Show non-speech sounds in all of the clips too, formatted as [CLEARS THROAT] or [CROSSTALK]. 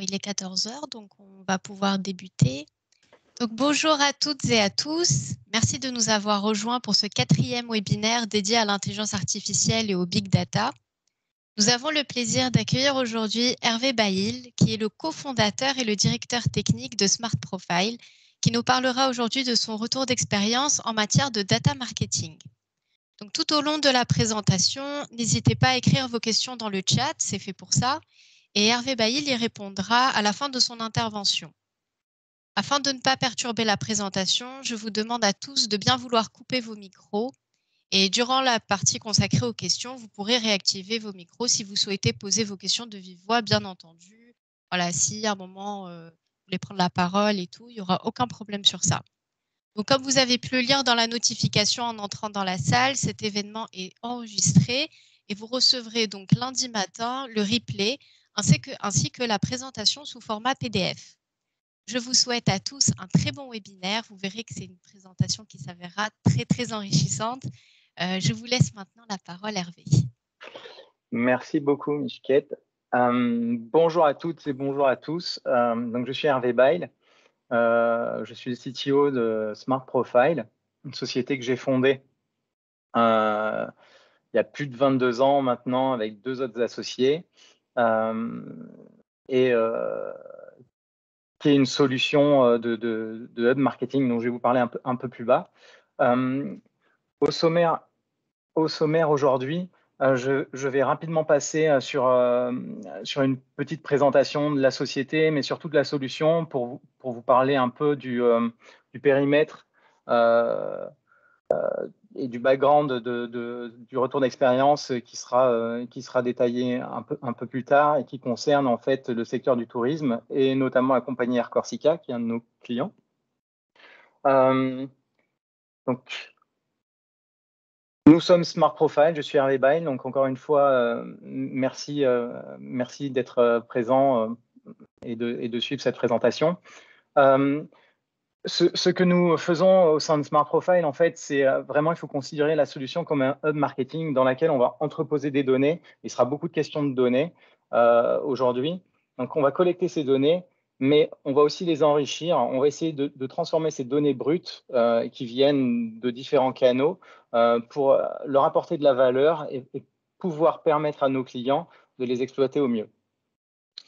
il est 14 heures, donc on va pouvoir débuter. Donc, bonjour à toutes et à tous. Merci de nous avoir rejoints pour ce quatrième webinaire dédié à l'intelligence artificielle et au big data. Nous avons le plaisir d'accueillir aujourd'hui Hervé Baïl, qui est le cofondateur et le directeur technique de Smart Profile, qui nous parlera aujourd'hui de son retour d'expérience en matière de data marketing. Donc, tout au long de la présentation, n'hésitez pas à écrire vos questions dans le chat, c'est fait pour ça et Hervé Bailly y répondra à la fin de son intervention. Afin de ne pas perturber la présentation, je vous demande à tous de bien vouloir couper vos micros et durant la partie consacrée aux questions, vous pourrez réactiver vos micros si vous souhaitez poser vos questions de vive voix, bien entendu. Voilà, si à un moment euh, vous voulez prendre la parole et tout, il n'y aura aucun problème sur ça. Donc, comme vous avez pu le lire dans la notification en entrant dans la salle, cet événement est enregistré et vous recevrez donc lundi matin le replay ainsi que, la présentation sous format PDF. Je vous souhaite à tous un très bon webinaire. Vous verrez que c'est une présentation qui s'avérera très, très enrichissante. Euh, je vous laisse maintenant la parole, Hervé. Merci beaucoup, Michkette. Euh, bonjour à toutes et bonjour à tous. Euh, donc, je suis Hervé Bail. je suis le CTO de Smart Profile, une société que j'ai fondée il y a plus de 22 ans maintenant avec deux autres associés. Euh, et euh, qui est une solution euh, de, de, hub marketing dont je vais vous parler un peu, un peu plus bas. au sommaire, au sommaire aujourd'hui, je, je, vais rapidement passer sur, sur une petite présentation de la société, mais surtout de la solution pour pour vous parler un peu du, du périmètre et du background du retour d'expérience qui sera, euh, qui sera détaillé un peu, un peu plus tard et qui concerne en fait le secteur du tourisme et notamment la compagnie Air Corsica qui est un de nos clients. Euh, donc, nous sommes Smart Profile, je suis Hervé Bail, donc encore une fois, euh, merci, merci d'être présent et de, et, de, suivre cette présentation ce, que nous faisons au sein de Smart Profile, en fait, c'est euh, vraiment, il faut considérer la solution comme un hub marketing dans laquelle on va entreposer des données. Il sera beaucoup de questions de données euh, aujourd'hui. Donc, on va collecter ces données, mais on va aussi les enrichir. On va essayer de, transformer ces données brutes euh, qui viennent de différents canaux pour leur apporter de la valeur et pouvoir permettre à nos clients de les exploiter au mieux.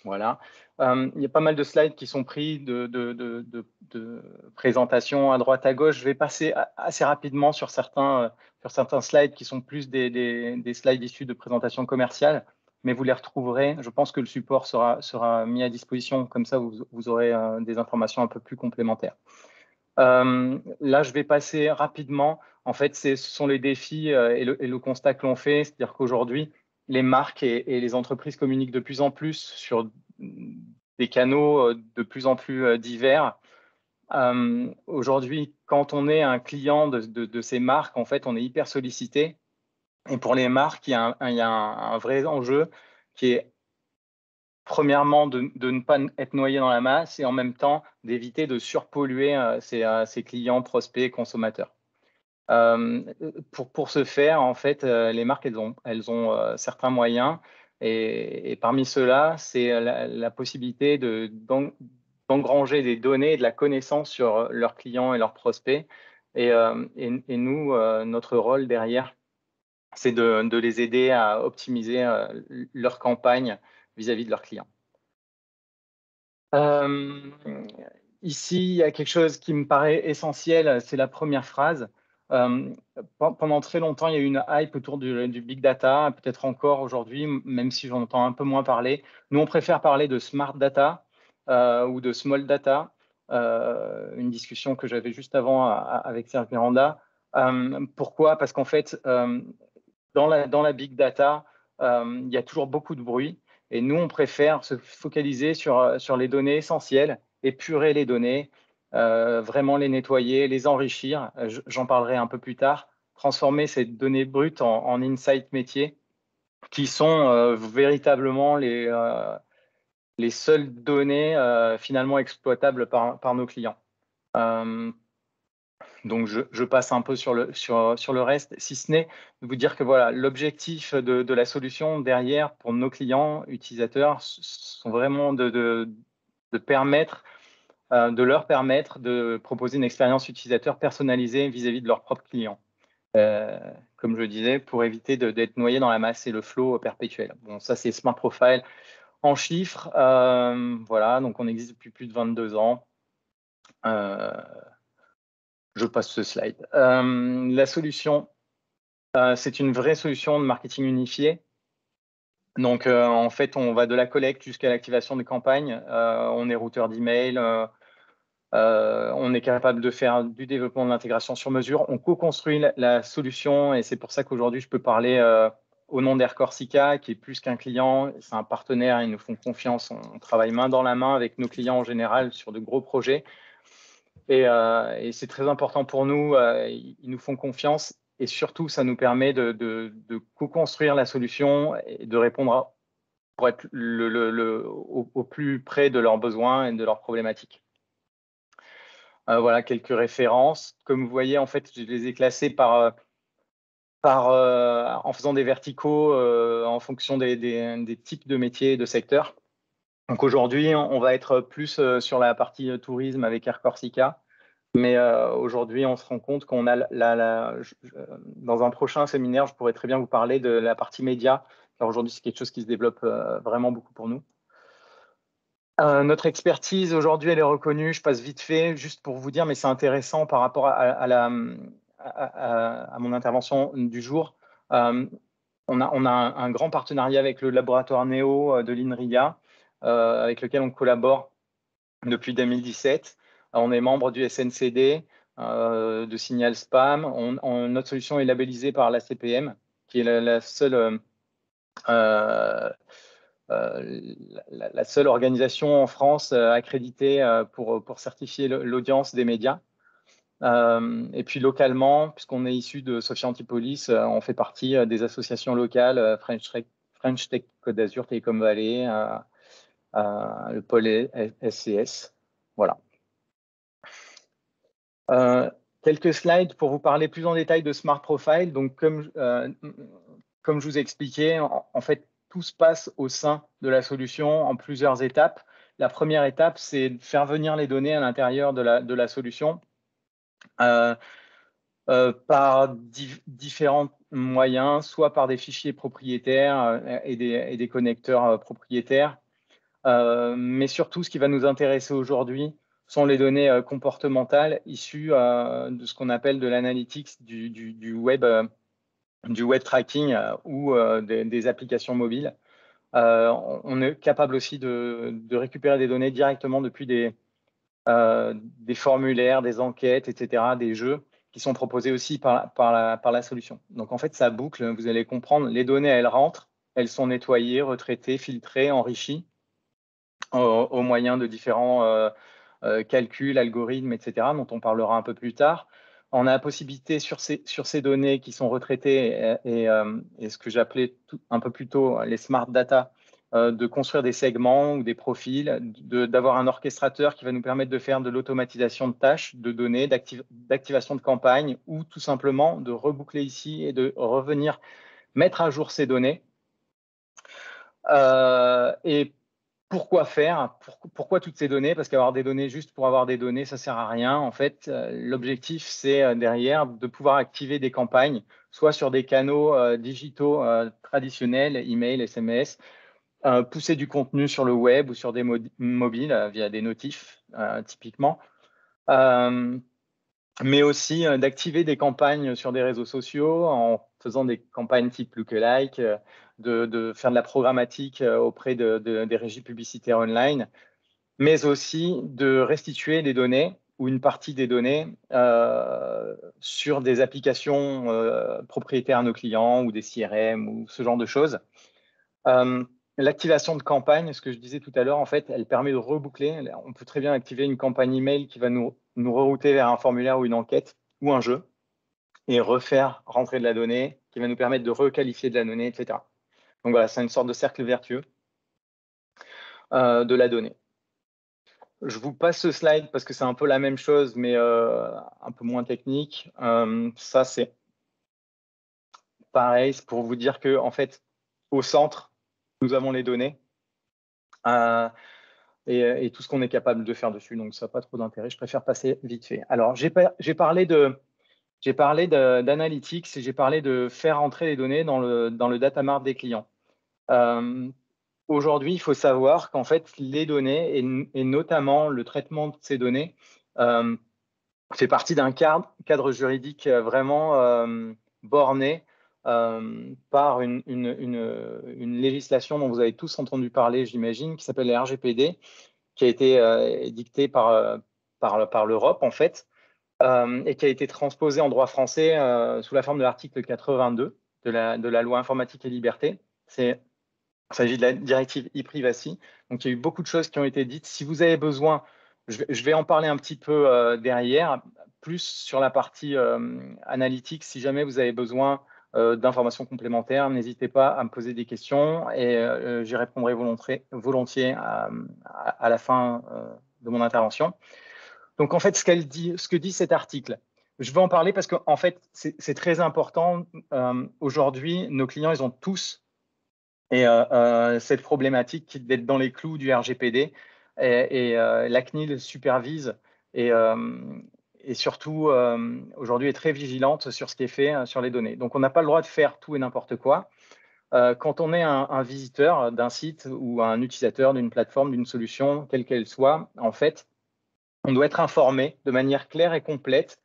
Voilà. Euh, il y a pas mal de slides qui sont pris de, de, présentations à droite à gauche. Je vais passer assez rapidement sur certains, euh, sur certains slides qui sont plus des, slides issus de présentations commerciales, mais vous les retrouverez. Je pense que le support sera, sera mis à disposition, comme ça vous, aurez euh, des informations un peu plus complémentaires. là, je vais passer rapidement. En fait, ce sont les défis et le, constat que l'on fait, c'est-à-dire qu'aujourd'hui, les marques et, les entreprises communiquent de plus en plus sur des canaux euh, de plus en plus euh, divers. Euh, aujourd'hui, quand on est un client de, ces marques, en fait, on est hyper sollicité. Et pour les marques, il y a un, vrai enjeu qui est premièrement de, ne pas être noyé dans la masse et en même temps d'éviter de surpolluer ses, clients, prospects, consommateurs. pour, pour ce faire, en fait, les marques, elles ont, elles ont certains moyens et, parmi ceux-là, c'est la, possibilité d'engranger des données et de la connaissance sur leurs clients et leurs prospects. Et, euh, nous, euh, notre rôle derrière, c'est de, les aider à optimiser euh, leur campagne vis-à-vis de leurs clients. ici, il y a quelque chose qui me paraît essentiel, c'est la première phrase. Euh, pendant très longtemps, il y a eu une hype autour du, big data, peut-être encore aujourd'hui, même si j'en entends un peu moins parler. Nous, on préfère parler de smart data euh, ou de small data, euh, une discussion que j'avais juste avant avec Serge Miranda. pourquoi? Parce qu'en fait, dans la, big data, il y a toujours beaucoup de bruit. Et nous, on préfère se focaliser sur, sur les données essentielles, épurer les données, euh, vraiment les nettoyer, les enrichir. Euh, j'en parlerai un peu plus tard. Transformer ces données brutes en, insights métiers qui sont euh, véritablement les, les seules données finalement exploitables par, par nos clients. donc je, passe un peu sur le, sur, sur le reste, si ce n'est de vous dire que voilà, l'objectif de, de, la solution derrière pour nos clients, utilisateurs, sont vraiment de, de permettre, euh, de leur permettre de proposer une expérience utilisateur personnalisée vis-à-vis de leurs propres clients. Euh, comme je disais, pour éviter d'être noyé dans la masse et le flow perpétuel. Bon, ça c'est Smart Profile en chiffres. Euh, voilà, donc on existe depuis plus de 22 ans. je passe ce slide. la solution, c'est une vraie solution de marketing unifié donc, en fait, on va de la collecte jusqu'à l'activation des campagnes. On est routeur d'email. On est capable de faire du développement de l'intégration sur mesure. On co-construit la, solution et c'est pour ça qu'aujourd'hui, je peux parler au nom d'Air Corsica, qui est plus qu'un client. C'est un partenaire. Ils nous font confiance. On, travaille main dans la main avec nos clients en général sur de gros projets. Et, et c'est très important pour nous. ils nous font confiance et surtout, ça nous permet de, co-construire la solution et de répondre pour être au, plus près de leurs besoins et de leurs problématiques. Euh, voilà quelques références. Comme vous voyez, en fait, je les ai classées par, euh, par, euh, en faisant des verticaux en fonction des, des, types de métiers et de secteurs. Donc aujourd'hui, on va être plus sur la partie tourisme avec Air Corsica. Mais aujourd'hui, on se rend compte qu'on a la, dans un prochain séminaire, je pourrais très bien vous parler de la partie média, car aujourd'hui, c'est quelque chose qui se développe vraiment beaucoup pour nous. Euh, notre expertise aujourd'hui, elle est reconnue. Je passe vite fait, juste pour vous dire, mais c'est intéressant par rapport à, mon intervention du jour. on a, on a un, grand partenariat avec le laboratoire NEO de l'INRIA, avec lequel on collabore depuis 2017. On est membre du SNCD, euh, de Signal Spam. notre solution est labellisée par la CPM, qui est la, seule, euh, euh, la, seule organisation en France accréditée pour, pour certifier l'audience des médias. et puis localement, puisqu'on est issu de Sophia Antipolis, on fait partie des associations locales French, Tech Côte d'Azur, Telecom Valley, le pôle SCS. Voilà. Euh, quelques slides pour vous parler plus en détail de Smart Profile. Donc, comme, euh, comme je vous ai expliqué, en, fait, tout se passe au sein de la solution en plusieurs étapes. La première étape, c'est de faire venir les données à l'intérieur de la, solution euh, par différents moyens, soit par des fichiers propriétaires et des, et des connecteurs propriétaires. mais surtout, ce qui va nous intéresser aujourd'hui, sont les données euh, comportementales issues euh, de ce qu'on appelle de l'analytics du, web, euh, du web tracking ou des, applications mobiles. on est capable aussi de, récupérer des données directement depuis des, formulaires, des enquêtes, etc., des jeux qui sont proposés aussi par, la, solution. Donc en fait, ça boucle, vous allez comprendre, les données, elles rentrent, elles sont nettoyées, retraitées, filtrées, enrichies au, moyen de différents euh, calcul, algorithmes, etc., dont on parlera un peu plus tard. On a la possibilité sur ces, données qui sont retraitées et, euh, ce que j'appelais un peu plus tôt les smart data, euh, de construire des segments ou des profils, d'avoir un orchestrateur qui va nous permettre de faire de l'automatisation de tâches, de données, d'activation de campagne ou tout simplement de reboucler ici et de revenir mettre à jour ces données. et pourquoi faire Pourquoi toutes ces données? Parce qu'avoir des données juste pour avoir des données, ça sert à rien. En fait, euh, l'objectif, c'est euh, derrière de pouvoir activer des campagnes, soit sur des canaux euh, digitaux traditionnels, email, SMS, pousser du contenu sur le web ou sur des mobiles via des notifs, typiquement, mais aussi d'activer des campagnes sur des réseaux sociaux en faisant des campagnes type lookalike de, faire de la programmatique euh, auprès de, des régies publicitaires online, mais aussi de restituer des données ou une partie des données euh, sur des applications euh, propriétaires à nos clients ou des CRM ou ce genre de choses. L'activation de campagne, ce que je disais tout à l'heure, en fait, elle permet de reboucler. On peut très bien activer une campagne email qui va nous, nous rerouter vers un formulaire ou une enquête ou un jeu et refaire rentrer de la donnée qui va nous permettre de requalifier de la donnée, etc. Donc voilà, c'est une sorte de cercle vertueux euh, de la donnée. je vous passe ce slide parce que c'est un peu la même chose, mais un peu moins technique. ça, c'est pareil, c'est pour vous dire que en fait, au centre, nous avons les données et, tout ce qu'on est capable de faire dessus. Donc, ça n'a pas trop d'intérêt. Je préfère passer vite fait. Alors, j'ai parlé de j'ai parlé d'analytics et j'ai parlé de faire entrer les données dans le, le data mart des clients. Euh, aujourd'hui, il faut savoir qu'en fait, les données et, notamment le traitement de ces données euh, fait partie d'un cadre, juridique vraiment euh, borné par une, législation dont vous avez tous entendu parler, j'imagine, qui s'appelle la RGPD, qui a été dictée par, l'Europe, en fait, et qui a été transposé en droit français euh, sous la forme de l'article 82 de la, loi informatique et liberté. C'est il s'agit de la directive e-privacy. Donc, il y a eu beaucoup de choses qui ont été dites. Si vous avez besoin, je vais, en parler un petit peu euh, derrière, plus sur la partie analytique. Si jamais vous avez besoin d'informations complémentaires, n'hésitez pas à me poser des questions et j'y répondrai volontiers à, à, la fin de mon intervention. Donc, en fait, ce, que dit cet article, je vais en parler parce qu'en en fait, c'est très important. Euh, aujourd'hui, nos clients, ils ont tous euh, euh, cette problématique d'être dans les clous du RGPD. Et, la CNIL supervise et, et surtout, aujourd'hui, est très vigilante sur ce qui est fait sur les données. Donc, on n'a pas le droit de faire tout et n'importe quoi. quand on est un, un visiteur d'un site ou un utilisateur d'une plateforme, d'une solution, quelle qu'elle soit, en fait, on doit être informé de manière claire et complète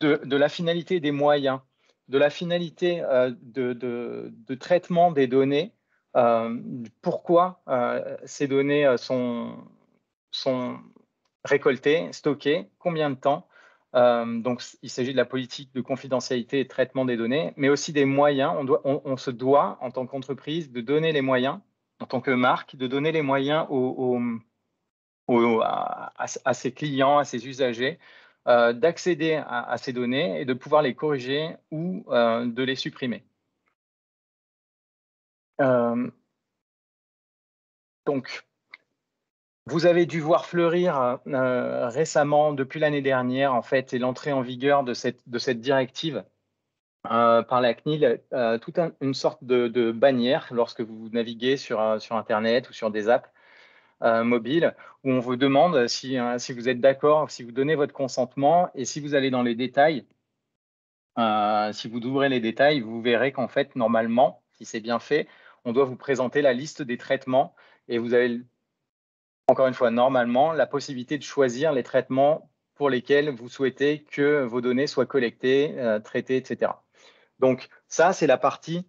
de, la finalité des moyens, de la finalité euh, de, traitement des données, euh, pourquoi euh, ces données sont, récoltées, stockées, combien de temps. donc, il s'agit de la politique de confidentialité et de traitement des données, mais aussi des moyens. On, se doit, en tant qu'entreprise, de donner les moyens, en tant que marque, de donner les moyens aux à, ses clients, à ses usagers, euh, d'accéder à, ces données et de pouvoir les corriger ou euh, de les supprimer. Euh, donc, vous avez dû voir fleurir récemment, depuis l'année dernière, en fait, et l'entrée en vigueur de cette, de cette directive par la CNIL, toute une sorte de, bannière lorsque vous naviguez sur, sur Internet ou sur des apps mobile où on vous demande si, hein, si vous êtes d'accord, si vous donnez votre consentement et si vous allez dans les détails, euh, si vous ouvrez les détails, vous verrez qu'en fait, normalement, si c'est bien fait, on doit vous présenter la liste des traitements et vous avez, encore une fois, normalement, la possibilité de choisir les traitements pour lesquels vous souhaitez que vos données soient collectées, euh, traitées, etc. Donc ça, c'est la partie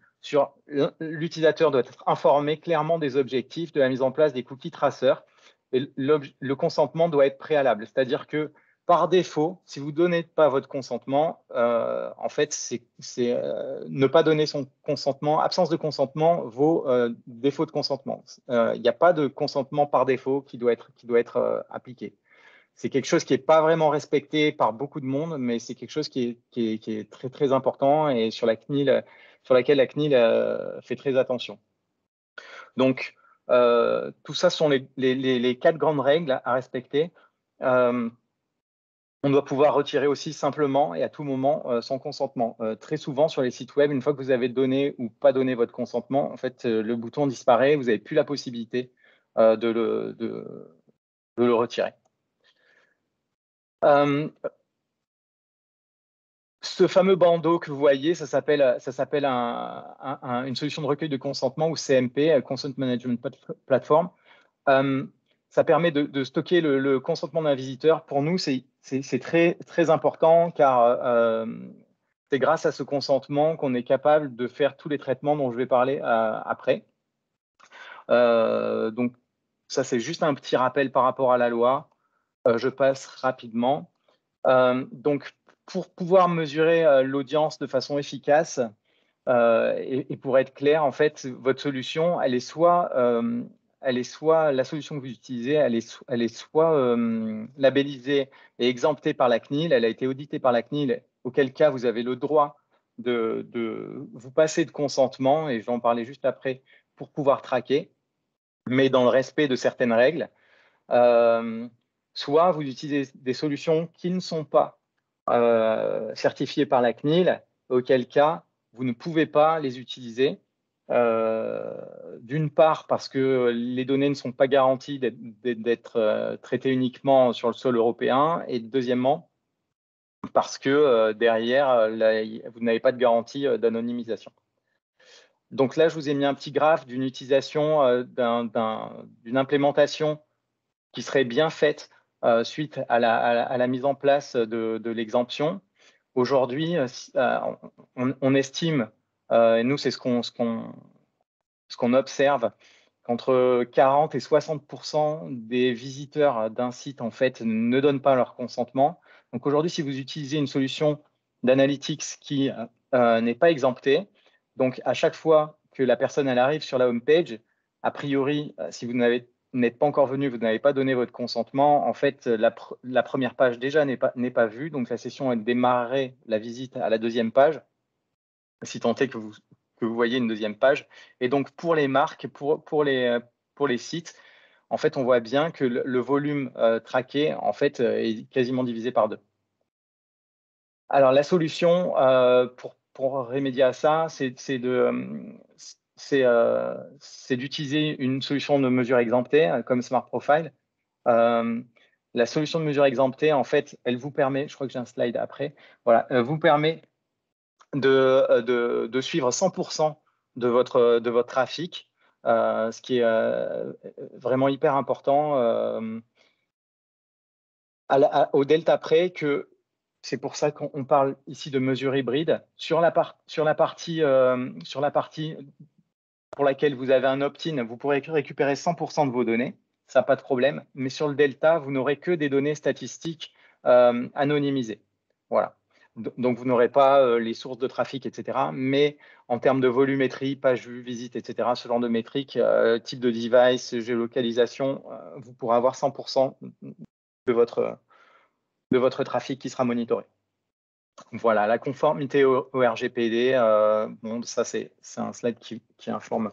l'utilisateur doit être informé clairement des objectifs de la mise en place des cookies traceurs. Et le consentement doit être préalable, c'est-à-dire que par défaut, si vous ne donnez pas votre consentement, euh, en fait, c'est euh, ne pas donner son consentement. Absence de consentement vaut euh, défaut de consentement. Il n'y a pas de consentement par défaut qui doit être, appliqué. C'est quelque chose qui n'est pas vraiment respecté par beaucoup de monde, mais c'est quelque chose qui est, qui, est, qui est, très, très important et sur la CNIL, sur laquelle la CNIL euh, fait très attention. Donc, euh, tout ça sont les, quatre grandes règles à respecter. Euh, on doit pouvoir retirer aussi simplement et à tout moment son consentement. très souvent sur les sites web, une fois que vous avez donné ou pas donné votre consentement, en fait, le bouton disparaît, vous n'avez plus la possibilité de le, de, le, retirer ce fameux bandeau que vous voyez, ça s'appelle, ça s'appelle une solution de recueil de consentement ou CMP, euh, Consent Management Platform. Euh, ça permet de, stocker le, consentement d'un visiteur. Pour nous, c'est très, très important car euh, c'est grâce à ce consentement qu'on est capable de faire tous les traitements dont je vais parler après. donc, ça, c'est juste un petit rappel par rapport à la loi. je passe rapidement. donc, pour pouvoir mesurer euh, l'audience de façon efficace euh, et, pour être clair, en fait, votre solution, elle est soit, euh, elle est soit la solution que vous utilisez, elle est, soit labellisée et exemptée par la CNIL, elle a été auditée par la CNIL, auquel cas vous avez le droit de vous passer de consentement, et je vais en parler juste après, pour pouvoir traquer, mais dans le respect de certaines règles. soit vous utilisez des solutions qui ne sont pas certifiées par la CNIL, auquel cas vous ne pouvez pas les utiliser. D'une part parce que les données ne sont pas garanties d'être traitées uniquement sur le sol européen, et deuxièmement parce que derrière, vous n'avez pas de garantie d'anonymisation. Donc là, je vous ai mis un petit graphe d'une utilisation, euh, d'une implémentation qui serait bien faite euh, suite à la, mise en place de, l'exemption. Aujourd'hui, euh, on, estime, et nous c'est ce qu'on observe, qu'entre 40 et 60% des visiteurs d'un site en fait ne donnent pas leur consentement. Donc aujourd'hui, si vous utilisez une solution d'analytics qui n'est pas exemptée, donc, à chaque fois que la personne arrive sur la home page, a priori, euh, si vous n'êtes pas encore venu, vous n'avez pas donné votre consentement, en fait, la, première page déjà n'est pas, vue. Donc, la session elle démarrerait la visite à la deuxième page, si tant est que vous, que vous voyez une deuxième page. Et donc, pour les marques, pour, pour, les, pour les sites, en fait, on voit bien que le, volume euh, traqué, en fait, euh, est quasiment divisé par deux. Alors, la solution pour pour remédier à ça, c'est euh, d'utiliser une solution de mesure exemptée euh, comme Smart Profile. Euh, la solution de mesure exemptée, en fait, elle vous permet, je crois que j'ai un slide après, voilà, vous permet de, de, suivre 100% de votre, de votre trafic, ce qui est vraiment hyper important au delta près que c'est pour ça qu'on parle ici de mesure hybride. Sur la, sur la, partie, sur la partie pour laquelle vous avez un opt-in, vous pourrez récupérer 100% de vos données, ça n'a pas de problème. Mais sur le delta, vous n'aurez que des données statistiques euh, anonymisées. Voilà. Donc, vous n'aurez pas euh, les sources de trafic, etc. Mais en termes de volumétrie, page vue, visite, etc., ce genre de métriques, type de device, géolocalisation, vous pourrez avoir 100% de votre, de votre trafic qui sera monitoré. Voilà, la conformité au, RGPD, euh, ça c'est un slide qui, informe.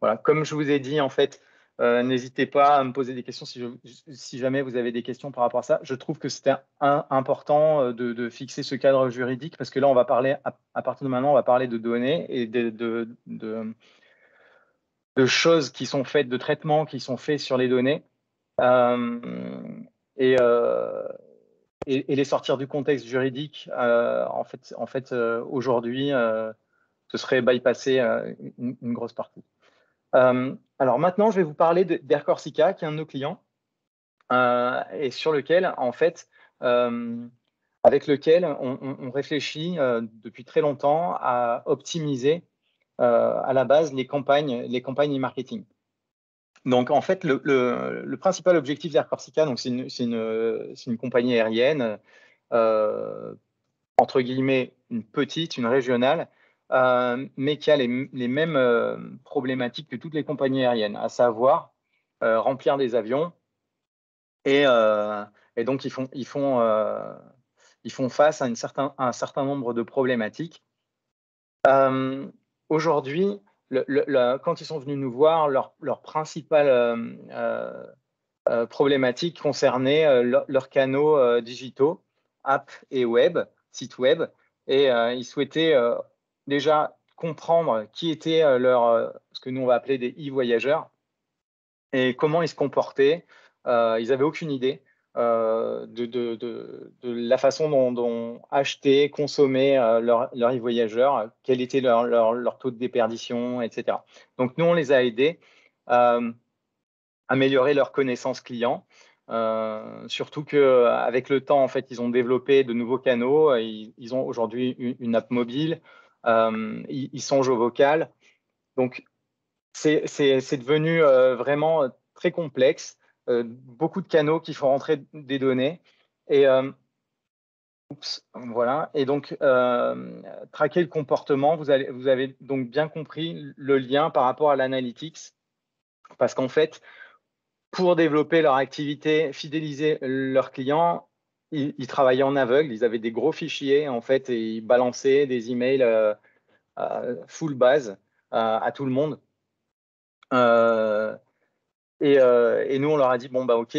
Voilà, comme je vous ai dit, en fait, euh, n'hésitez pas à me poser des questions si, jamais vous avez des questions par rapport à ça. Je trouve que c'était important euh, de, fixer ce cadre juridique parce que là, on va parler, à, partir de maintenant, on va parler de données et de, choses qui sont faites, de traitements qui sont faits sur les données. Et, et, les sortir du contexte juridique, euh, en fait, en fait euh, aujourd'hui, ce serait bypasser une, grosse partie. alors maintenant, je vais vous parler d'Air Corsica, qui est un de nos clients, et sur lequel, en fait, avec lequel on, réfléchit depuis très longtemps à optimiser à la base les campagnes, les campagnes e-marketing. Donc, en fait, le, principal objectif d'Air Corsica, c'est une, compagnie aérienne, euh, entre guillemets, une petite, une régionale, euh, mais qui a les, mêmes euh, problématiques que toutes les compagnies aériennes, à savoir remplir des avions. Et, donc, ils font, face à, une certain, à, un certain nombre de problématiques. Aujourd'hui, quand ils sont venus nous voir, leur, principale euh, euh, euh, problématique concernait leurs canaux digitaux, app et web, site web, et ils souhaitaient déjà comprendre qui étaient leur, ce que nous on va appeler des e-voyageurs et comment ils se comportaient. ils n'avaient aucune idée. Euh, de, la façon dont, acheter, consommer euh, leurs leur e-voyageurs, quel était leur, taux de déperdition, etc. Donc nous, on les a aidés à améliorer leur connaissance client. Euh, surtout qu'avec le temps, en fait, ils ont développé de nouveaux canaux. Ils, ils ont aujourd'hui une, app mobile. Ils, ils, songent au vocal. Donc, c'est devenu vraiment très complexe. Euh, beaucoup de canaux qui font rentrer des données. Et, euh, voilà. Et donc, euh, traquer le comportement, vous, avez donc bien compris le lien par rapport à l'analytics. Parce qu'en fait, pour développer leur activité, fidéliser leurs clients, ils, travaillaient en aveugle, ils avaient des gros fichiers en fait et ils balançaient des emails full base à tout le monde. Et, nous, on leur a dit, bon, bah, OK,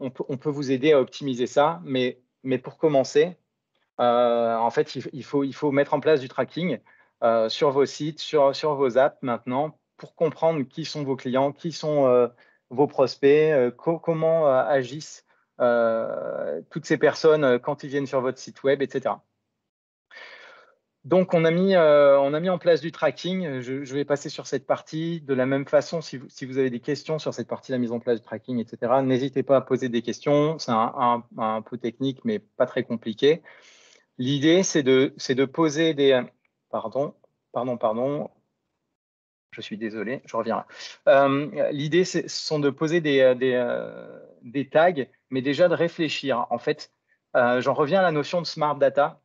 on peut, vous aider à optimiser ça, mais, mais pour commencer, en fait, il, faut, il faut mettre en place du tracking sur vos sites, sur, sur vos apps maintenant, pour comprendre qui sont vos clients, qui sont vos prospects, comment agissent toutes ces personnes quand ils viennent sur votre site web, etc. Donc, on a, mis, euh, on a mis en place du tracking. Je, vais passer sur cette partie. De la même façon, si vous, avez des questions sur cette partie, la mise en place du tracking, etc., n'hésitez pas à poser des questions. C'est un, peu technique, mais pas très compliqué. L'idée, c'est de, poser des... Pardon, pardon, pardon. Je suis désolé, je reviens. Euh, l'idée, ce sont de poser euh, des, tags, mais déjà de réfléchir. En fait, j'en reviens à la notion de smart data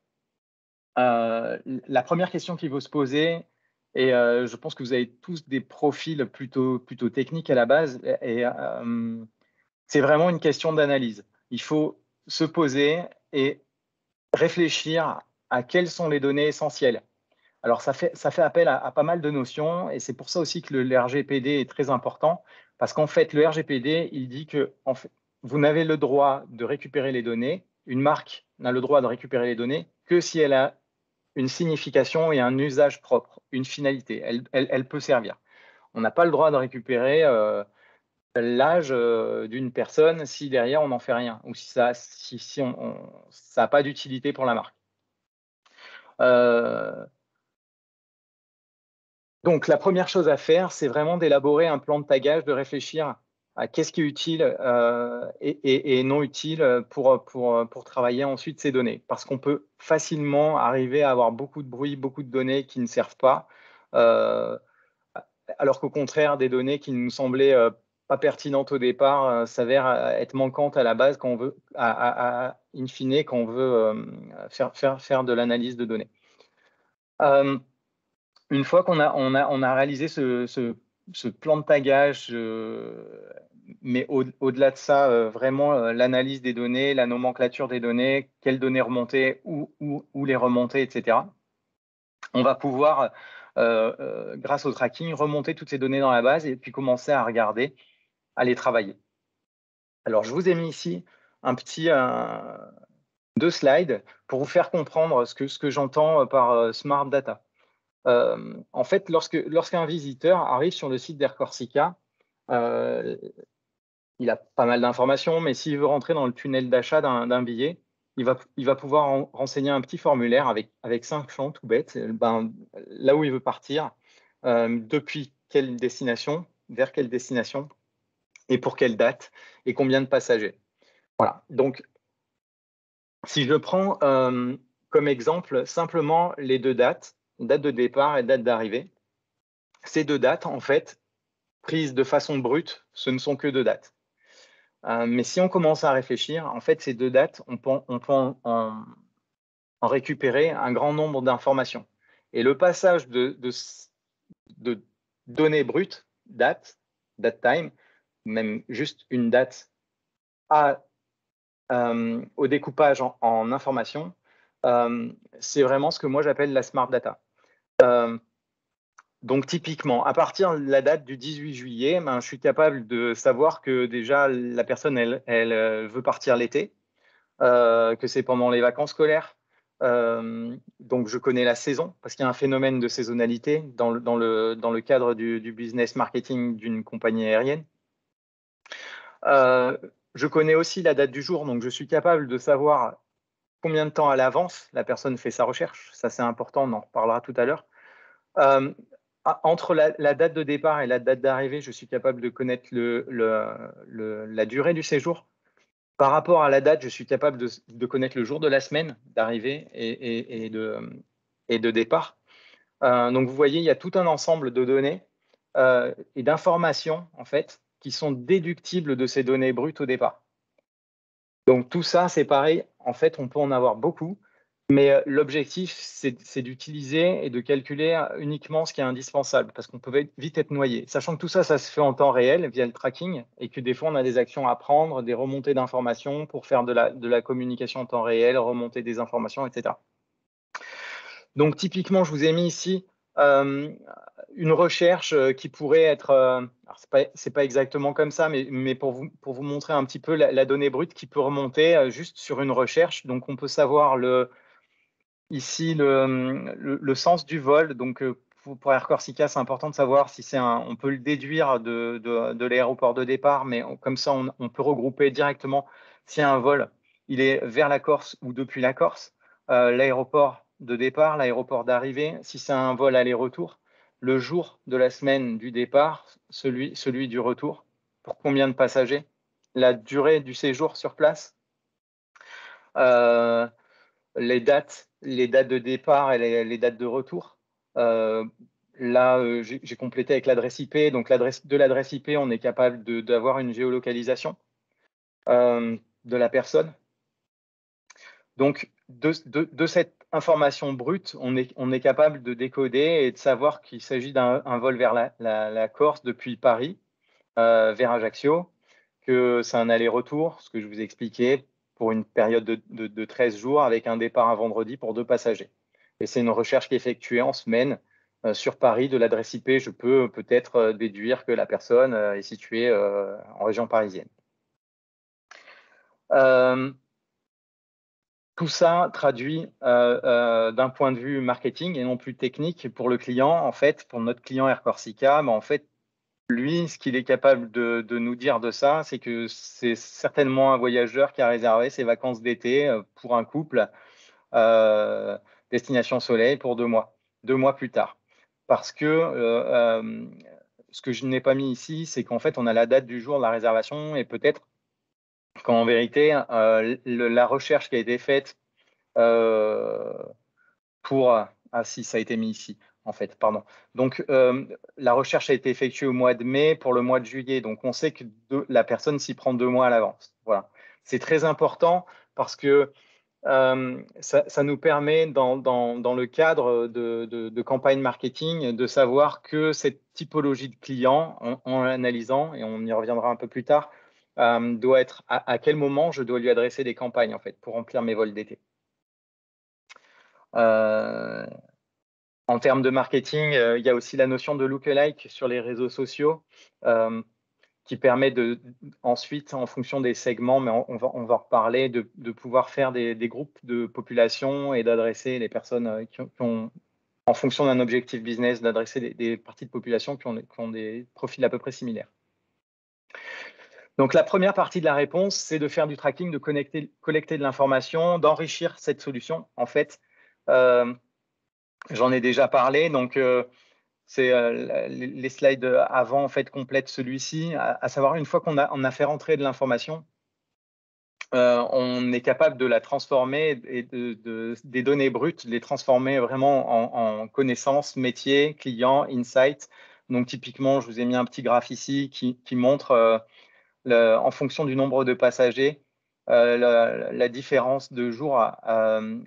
euh, la première question qu'il faut se poser, et euh, je pense que vous avez tous des profils plutôt, plutôt techniques à la base, euh, c'est vraiment une question d'analyse. Il faut se poser et réfléchir à quelles sont les données essentielles. Alors, ça fait, ça fait appel à, pas mal de notions, et c'est pour ça aussi que le, RGPD est très important, parce qu'en fait, le RGPD, il dit que vous n'avez le droit de récupérer les données, une marque n'a le droit de récupérer les données que si elle a une signification et un usage propre, une finalité. Elle, peut servir. On n'a pas le droit de récupérer euh, l'âge euh, d'une personne si derrière on n'en fait rien ou si ça si, si ça n'a pas d'utilité pour la marque. Euh, donc la première chose à faire, c'est vraiment d'élaborer un plan de tagage, de réfléchir à qu'est-ce qui est utile euh, et, non utile pour, pour, pour travailler ensuite ces données. Parce qu'on peut facilement arriver à avoir beaucoup de bruit, beaucoup de données qui ne servent pas, euh, alors qu'au contraire, des données qui nous semblaient euh, pas pertinentes au départ s'avèrent être manquantes à la base quand on veut, in fine, quand on veut faire, faire, faire de l'analyse de données. une fois qu'on a, on a, on a réalisé ce, ce ce plan de tagage mais au-delà de ça, euh, vraiment euh, l'analyse des données, la nomenclature des données, quelles données remonter, où, les remonter, etc. On va pouvoir, euh, grâce au tracking, remonter toutes ces données dans la base et puis commencer à regarder, à les travailler. Alors, je vous ai mis ici un petit deux slides pour vous faire comprendre ce que j'entends par smart data. En fait, lorsqu'un visiteur arrive sur le site d'Air Corsica, il a pas mal d'informations, mais s'il veut rentrer dans le tunnel d'achat d'un billet, il va, il va pouvoir renseigner un petit formulaire avec, avec cinq champs tout bêtes, euh, ben, là où il veut partir, euh, depuis quelle destination, vers quelle destination, et pour quelle date, et combien de passagers. Voilà. Donc, si je prends euh, comme exemple simplement les deux dates, date de départ et date d'arrivée, ces deux dates, en fait, prises de façon brute, ce ne sont que deux dates. Euh, mais si on commence à réfléchir, en fait, ces deux dates, on peut, en, récupérer un grand nombre d'informations. Et le passage de, données brutes, date, date time, même juste une date, euh, au découpage en, informations, euh, c'est vraiment ce que moi j'appelle la smart data. Donc typiquement, à partir de la date du 18 juillet, ben, je suis capable de savoir que déjà la personne, elle, euh, veut partir l'été, euh, que c'est pendant les vacances scolaires. Euh, donc je connais la saison, parce qu'il y a un phénomène de saisonnalité dans le cadre du, business marketing d'une compagnie aérienne. je connais aussi la date du jour, donc je suis capable de savoir combien de temps à l'avance la personne fait sa recherche. Ça c'est important, on en reparlera tout à l'heure. Ah, entre la, date de départ et la date d'arrivée, je suis capable de connaître la durée du séjour. Par rapport à la date, je suis capable de, connaître le jour de la semaine d'arrivée et, de, départ. Euh, donc, vous voyez, il y a tout un ensemble de données euh, et d'informations, en fait, qui sont déductibles de ces données brutes au départ. Donc, tout ça, c'est pareil. En fait, on peut en avoir beaucoup. Mais euh, l'objectif, c'est d'utiliser et de calculer uniquement ce qui est indispensable, parce qu'on peut vite être noyé. Sachant que tout ça, ça se fait en temps réel via le tracking, et que des fois, on a des actions à prendre, des remontées d'informations pour faire de la communication en temps réel, remonter des informations, etc. Donc, typiquement, je vous ai mis ici une recherche qui pourrait être, ce n'est pas, exactement comme ça, mais, pour, vous, montrer un petit peu la, donnée brute qui peut remonter juste sur une recherche. Donc, on peut savoir ici le, sens du vol. Donc, pour Air Corsica, c'est important de savoir si c'est un, on peut le déduire de, l'aéroport de départ, mais comme ça, on, peut regrouper directement si un vol, il est vers la Corse ou depuis la Corse, euh, l'aéroport de départ, l'aéroport d'arrivée, si c'est un vol aller-retour, le jour de la semaine du départ, celui, du retour, pour combien de passagers, la durée du séjour sur place, euh, les dates, les dates de départ et les dates de retour, euh, là, euh, j'ai complété avec l'adresse IP. Donc, de l'adresse IP, on est capable d'avoir une géolocalisation de la personne. Donc, de, cette information brute, on est, capable de décoder et de savoir qu'il s'agit d'un vol vers la, Corse depuis Paris vers Ajaccio, que c'est un aller-retour, ce que je vous ai expliqué, pour une période de, de, 13 jours avec un départ un vendredi pour deux passagers. Et c'est une recherche qui est effectuée en semaine euh, sur Paris. De l'adresse IP, je peux peut-être euh, déduire que la personne euh, est située en région parisienne. Tout ça traduit d'un point de vue marketing et non plus technique pour le client. En fait, pour notre client Air Corsica, ben, en fait, lui, ce qu'il est capable de, nous dire de ça, c'est que c'est certainement un voyageur qui a réservé ses vacances d'été pour un couple destination soleil pour deux mois, deux mois plus tard. Parce que euh, euh, ce que je n'ai pas mis ici, c'est qu'en fait, on a la date du jour de la réservation et peut-être qu'en vérité, euh, la recherche qui a été faite pour... Ah si, ça a été mis ici, en fait, pardon. Donc, la recherche a été effectuée au mois de mai pour le mois de juillet. Donc, on sait que la personne s'y prend deux mois à l'avance. Voilà. C'est très important parce que euh, ça, nous permet, dans, le cadre de, campagne marketing, de savoir que cette typologie de client, en, l'analysant, et on y reviendra un peu plus tard, euh, doit être à, quel moment je dois lui adresser des campagnes en fait pour remplir mes vols d'été? Euh, en termes de marketing, il y a aussi la notion de lookalike sur les réseaux sociaux qui permet de, ensuite, en fonction des segments, mais on, va, on reparler, de, pouvoir faire des, groupes de population et d'adresser les personnes euh, qui ont, en fonction d'un objectif business, d'adresser des, parties de population qui ont, des profils à peu près similaires. Donc la première partie de la réponse, c'est de faire du tracking, de connecter, collecter de l'information, d'enrichir cette solution. En fait, euh, j'en ai déjà parlé, donc euh, c'est euh, les slides avant en fait complètent celui-ci, à, savoir une fois qu'on a, fait rentrer de l'information, on est capable de la transformer et de, des données brutes, les transformer vraiment en, connaissances, métiers, clients, insights. Donc typiquement, je vous ai mis un petit graphe ici qui, montre euh, en fonction du nombre de passagers la, différence de jours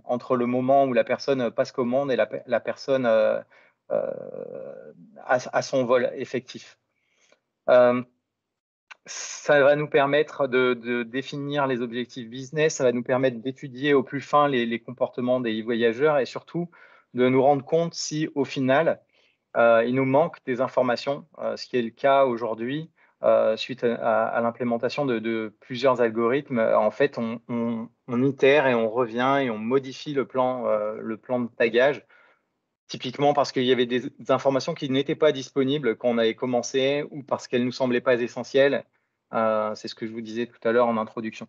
entre le moment où la personne passe commande et la, personne euh, à, son vol effectif. Euh, ça va nous permettre de, définir les objectifs business, ça va nous permettre d'étudier au plus fin les, comportements des voyageurs et surtout de nous rendre compte si au final, euh, il nous manque des informations, ce qui est le cas aujourd'hui suite à, l'implémentation de, plusieurs algorithmes. En fait, on, itère et on revient et on modifie le plan, le plan de tagage typiquement parce qu'il y avait des, informations qui n'étaient pas disponibles quand on avait commencé ou parce qu'elles ne nous semblaient pas essentielles. Euh, c'est ce que je vous disais tout à l'heure en introduction.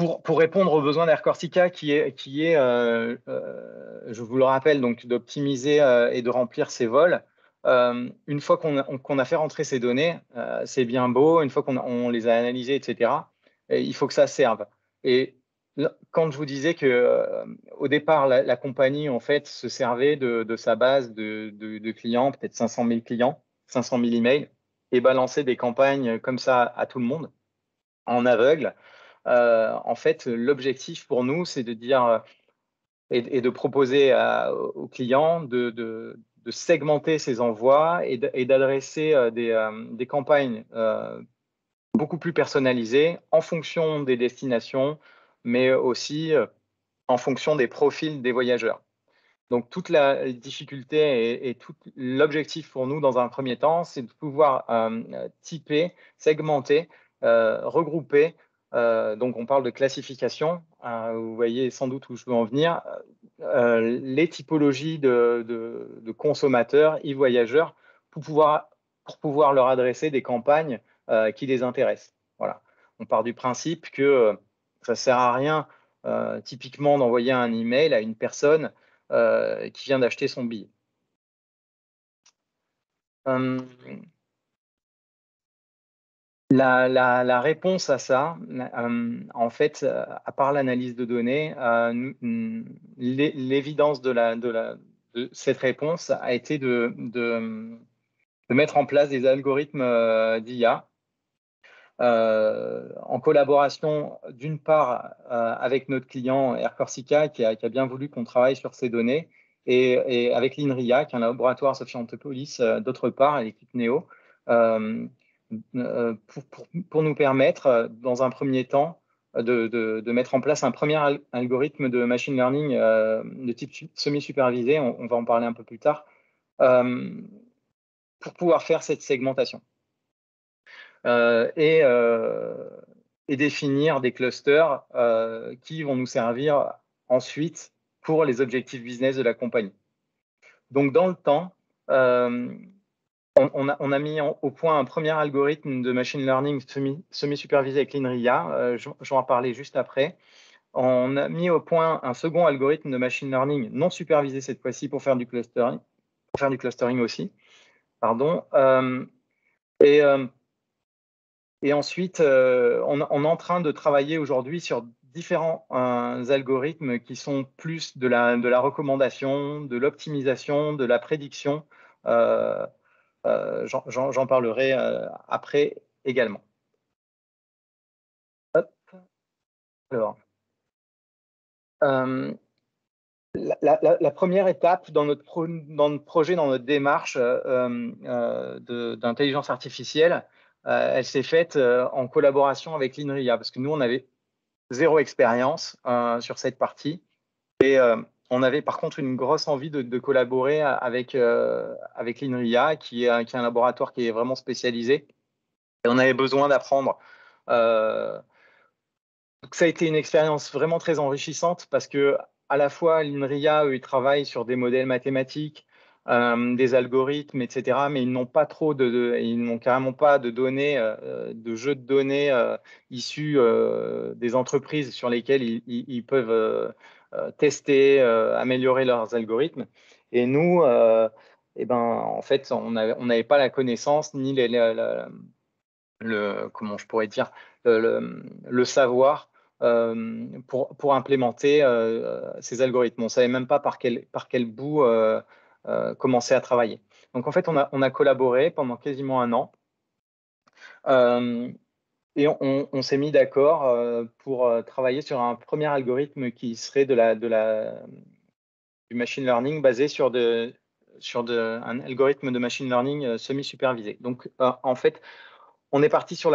Euh, pour, répondre aux besoins d'Air Corsica, qui est, qui est euh, je vous le rappelle, donc d'optimiser et de remplir ses vols, une fois qu'on a, a, fait rentrer ces données, c'est bien beau, une fois qu'on les a analysées, etc., il faut que ça serve. Et quand je vous disais que euh, au départ, la, compagnie en fait se servait de, sa base de, clients, peut-être 500 000 clients, 500 000 emails, et balançait des campagnes comme ça à tout le monde en aveugle. Euh, en fait, l'objectif pour nous, c'est de dire euh, et, de proposer aux clients de, segmenter ces envois et d'adresser des, des, campagnes beaucoup plus personnalisées en fonction des destinations, mais aussi euh, en fonction des profils des voyageurs. Donc, toute la difficulté et, tout l'objectif pour nous, dans un premier temps, c'est de pouvoir euh, typer, segmenter, euh, regrouper. Euh, donc, on parle de classification. vous voyez sans doute où je veux en venir. les typologies de, consommateurs et voyageurs pour pouvoir, leur adresser des campagnes qui les intéressent. Voilà. On part du principe que ça ne sert à rien, typiquement, d'envoyer un email à une personne euh, qui vient d'acheter son billet. La, réponse à ça, hum, en fait, à part l'analyse de données, euh, l'évidence de, cette réponse a été de, mettre en place des algorithmes euh, d'IA en collaboration d'une part avec notre client Air Corsica qui a, bien voulu qu'on travaille sur ces données et, avec l'INRIA qui est un laboratoire Sophia Antipolis d'autre part l'équipe NEO pour, nous permettre dans un premier temps de, mettre en place un premier algorithme de machine learning de type semi-supervisé, on, va en parler un peu plus tard, pour pouvoir faire cette segmentation. Euh, euh, et, définir des clusters euh, qui vont nous servir ensuite pour les objectifs business de la compagnie. Donc, dans le temps, on, a, mis au point un premier algorithme de machine learning semi-supervisé avec l'INRIA. je, vais en juste après. On a mis au point un second algorithme de machine learning non supervisé cette fois-ci pour faire du clustering, clustering aussi. Pardon. et et ensuite, euh, on, est en train de travailler aujourd'hui sur différents euh, algorithmes qui sont plus de la, recommandation, de l'optimisation, de la prédiction. Euh, j'en parlerai après également. Alors, la, première étape dans notre, projet, dans notre démarche d'intelligence artificielle, euh, elle s'est faite euh, en collaboration avec l'INRIA, parce que nous, on avait zéro expérience euh, sur cette partie. Et on avait par contre une grosse envie de, collaborer avec, avec l'INRIA, qui est, un laboratoire qui est vraiment spécialisé. On avait besoin d'apprendre. ça a été une expérience vraiment très enrichissante parce que à la fois l'INRIA, eux, ils travaillent sur des modèles mathématiques, euh, des algorithmes, etc. Mais ils n'ont pas trop de, ils n'ont carrément pas de données, euh, de jeux de données euh, issus des entreprises sur lesquelles ils, peuvent tester, améliorer leurs algorithmes. Et nous, eh ben, en fait, on n'avait pas la connaissance ni le, comment je pourrais dire, le, savoir pour, pour, implémenter ces algorithmes. On ne savait même pas par quel, par quel bout euh, commencer à travailler. Donc en fait, on a, on a collaboré pendant quasiment un an. Euh, et on, s'est mis d'accord euh, pour travailler sur un premier algorithme qui serait de la, du machine learning basé sur, un algorithme de machine learning semi-supervisé. Donc, en fait, on est parti sur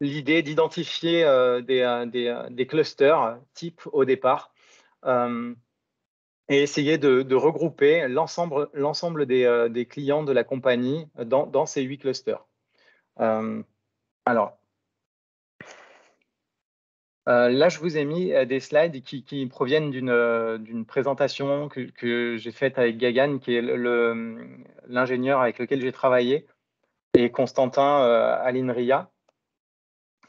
l'idée d'identifier des, clusters type au départ et essayer de, regrouper l'ensemble des, euh, clients de la compagnie dans ces huit clusters. Euh, alors, euh, là, je vous ai mis des slides qui, proviennent d'une présentation que, j'ai faite avec Gagan, qui est l'ingénieur avec lequel j'ai travaillé, et Constantin à l'INRIA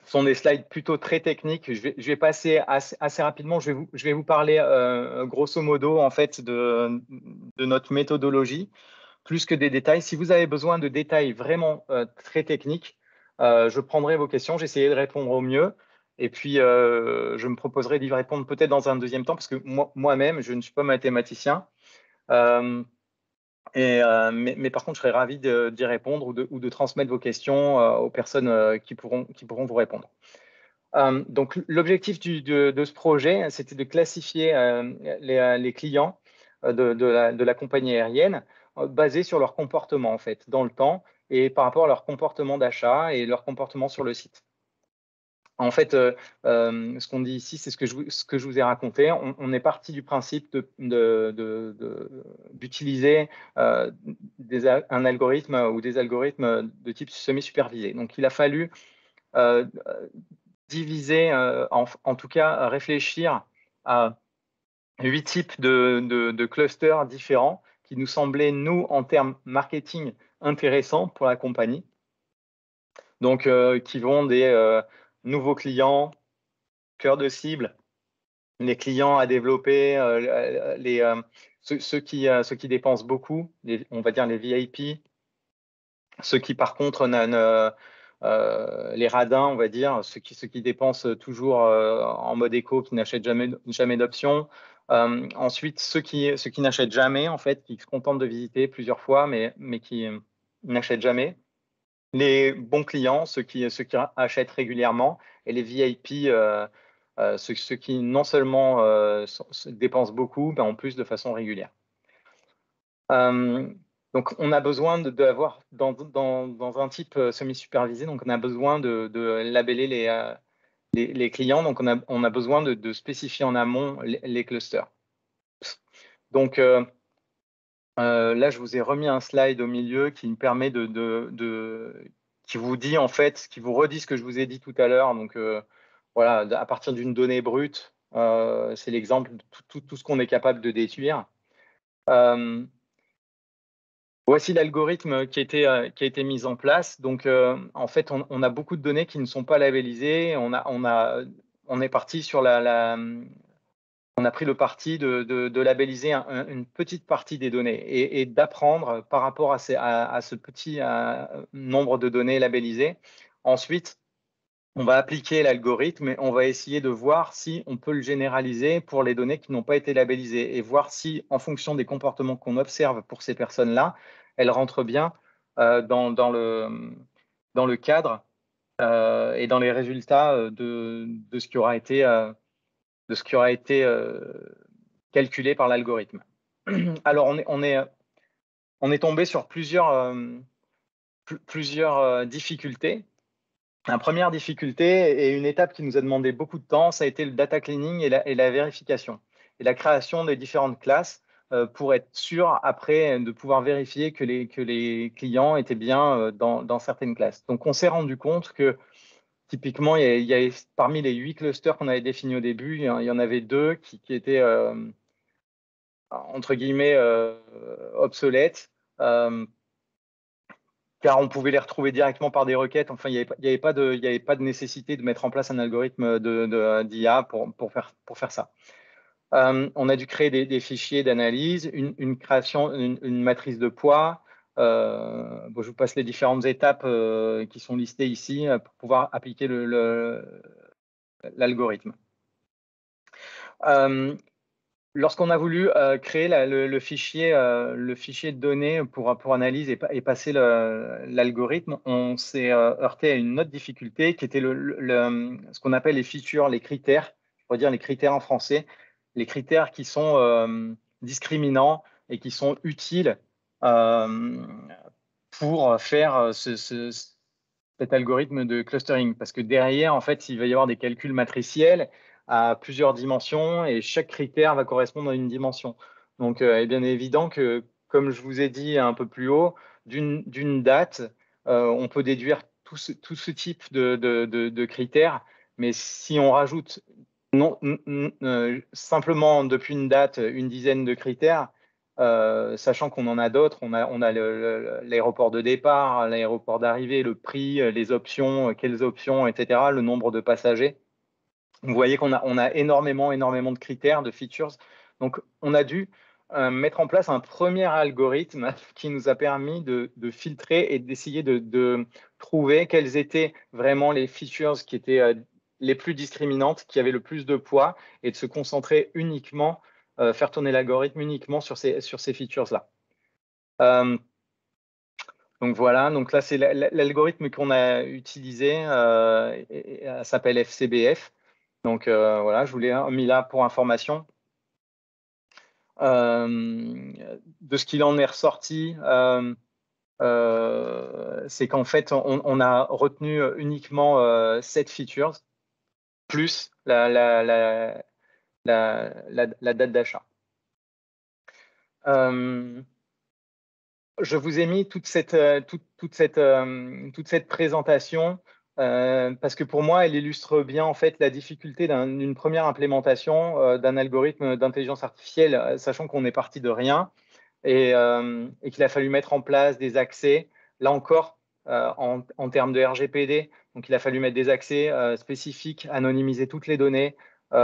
sont des slides plutôt très techniques. Je vais, passer assez, rapidement. Je vais vous, parler euh, grosso modo en fait de, notre méthodologie, plus que des détails. Si vous avez besoin de détails vraiment euh, très techniques, euh, je prendrai vos questions. J'essaierai de répondre au mieux. Et puis, je me proposerai d'y répondre peut-être dans un deuxième temps, parce que moi-même, je ne suis pas mathématicien. Euh, mais, par contre, je serais ravi d'y répondre ou de, transmettre vos questions euh, aux personnes euh, qui pourront vous répondre. donc, l'objectif de, ce projet, c'était de classifier les, clients de, la, compagnie aérienne basés sur leur comportement, en fait, dans le temps et par rapport à leur comportement d'achat et leur comportement sur le site. En fait, ce qu'on dit ici, c'est ce, que je, ce que je vous ai raconté. On, est parti du principe d'utiliser de, un algorithme ou des algorithmes de type semi-supervisé. Donc, il a fallu diviser, en, en, tout cas réfléchir à huit types de, clusters différents qui nous semblaient, nous, en termes marketing, intéressants pour la compagnie. Donc, euh, qui vont des euh, nouveaux clients, cœur de cible, les clients à développer, euh, les, ceux, qui, ceux qui dépensent beaucoup, on va dire les VIP, ceux qui, par contre, les radins, on va dire, ceux qui, ceux qui dépensent toujours en mode éco, qui n'achètent jamais, jamais d'options, euh, ensuite, ceux qui, n'achètent jamais, en fait, qui se contentent de visiter plusieurs fois, mais, qui euh, n'achètent jamais. Les bons clients, ceux qui, achètent régulièrement, et les VIP, euh, ceux, qui non seulement dépensent beaucoup, mais en plus de façon régulière. donc, on a besoin d'avoir, dans, un type semi-supervisé, donc on a besoin de labeller les, les, clients. Donc, on a, besoin de, spécifier en amont les, clusters. Donc, euh, euh, là, je vous ai remis un slide au milieu qui me permet de, qui vous dit en fait, qui vous redit ce que je vous ai dit tout à l'heure. Donc, euh, voilà, à partir d'une donnée brute, c'est l'exemple de tout, tout, ce qu'on est capable de déduire. Voici l'algorithme qui, euh, qui, a été mis en place. Donc, euh, en fait, on, a beaucoup de données qui ne sont pas labellisées. On, a, on, a, on est parti sur la, on a pris le parti de, labelliser une petite partie des données et, d'apprendre par rapport à, à, ce petit nombre de données labellisées. Ensuite, on va appliquer l'algorithme et on va essayer de voir si on peut le généraliser pour les données qui n'ont pas été labellisées et voir si, en fonction des comportements qu'on observe pour ces personnes-là, elles rentrent bien euh, dans, le, cadre euh, et dans les résultats euh, de, ce qui aura été, calculé par l'algorithme. [CLEARS THROAT] Alors, on est, tombé sur plusieurs, difficultés la première difficulté et une étape qui nous a demandé beaucoup de temps, ça a été le data cleaning et la, vérification et la création des différentes classes pour être sûr après de pouvoir vérifier que les, que les clients étaient bien euh, dans, certaines classes. Donc on s'est rendu compte que typiquement, il y, a, parmi les huit clusters qu'on avait définis au début, il y en avait deux qui, étaient euh, entre guillemets obsolètes car on pouvait les retrouver directement par des requêtes. Enfin, il n'y avait, pas de nécessité de mettre en place un algorithme d'IA pour, faire, ça. Euh, on a dû créer des, fichiers d'analyse, une, création, une, matrice de poids. Euh, je vous passe les différentes étapes euh, qui sont listées ici pour pouvoir appliquer l'algorithme. Lorsqu'on a voulu créer le, fichier, de données pour, analyse et, passer l'algorithme, on s'est heurté à une autre difficulté qui était ce qu'on appelle les features, les critères, je pourrais dire les critères en français, les critères qui sont discriminants et qui sont utiles pour faire cet algorithme de clustering. Parce que derrière, en fait, il va y avoir des calculs matriciels à plusieurs dimensions et chaque critère va correspondre à une dimension. Donc, euh, il est bien évident que, comme je vous ai dit un peu plus haut, d'une date, euh, on peut déduire tout ce, tout ce type de, de, de, critères, mais si on rajoute non, euh, simplement depuis une date une dizaine de critères, sachant qu'on en a d'autres, on a, on a l'aéroport de départ, l'aéroport d'arrivée, le prix, les options, quelles options, etc., le nombre de passagers. Vous voyez qu'on a, on a énormément, énormément de critères, de features. Donc, on a dû euh, mettre en place un premier algorithme [LAUGHS] qui nous a permis de, filtrer et d'essayer de, trouver quelles étaient vraiment les features qui étaient euh, les plus discriminantes, qui avaient le plus de poids, et de se concentrer uniquement, euh, faire tourner l'algorithme uniquement sur ces, features-là. donc voilà, donc là c'est l'algorithme qu'on a utilisé, s'appelle FCBF. Donc euh, voilà, je vous l'ai mis là pour information. Euh, de ce qu'il en est ressorti, euh, c'est qu'en fait, on, a retenu uniquement sept features. Plus la, date d'achat. Euh, je vous ai mis toute cette, euh, toute, euh, présentation parce que pour moi, elle illustre bien en fait la difficulté d'une première implémentation d'un algorithme d'intelligence artificielle, sachant qu'on est parti de rien et qu'il a fallu mettre en place des accès. Là encore, en, en, termes de RGPD, donc il a fallu mettre des accès spécifiques, anonymiser toutes les données. tout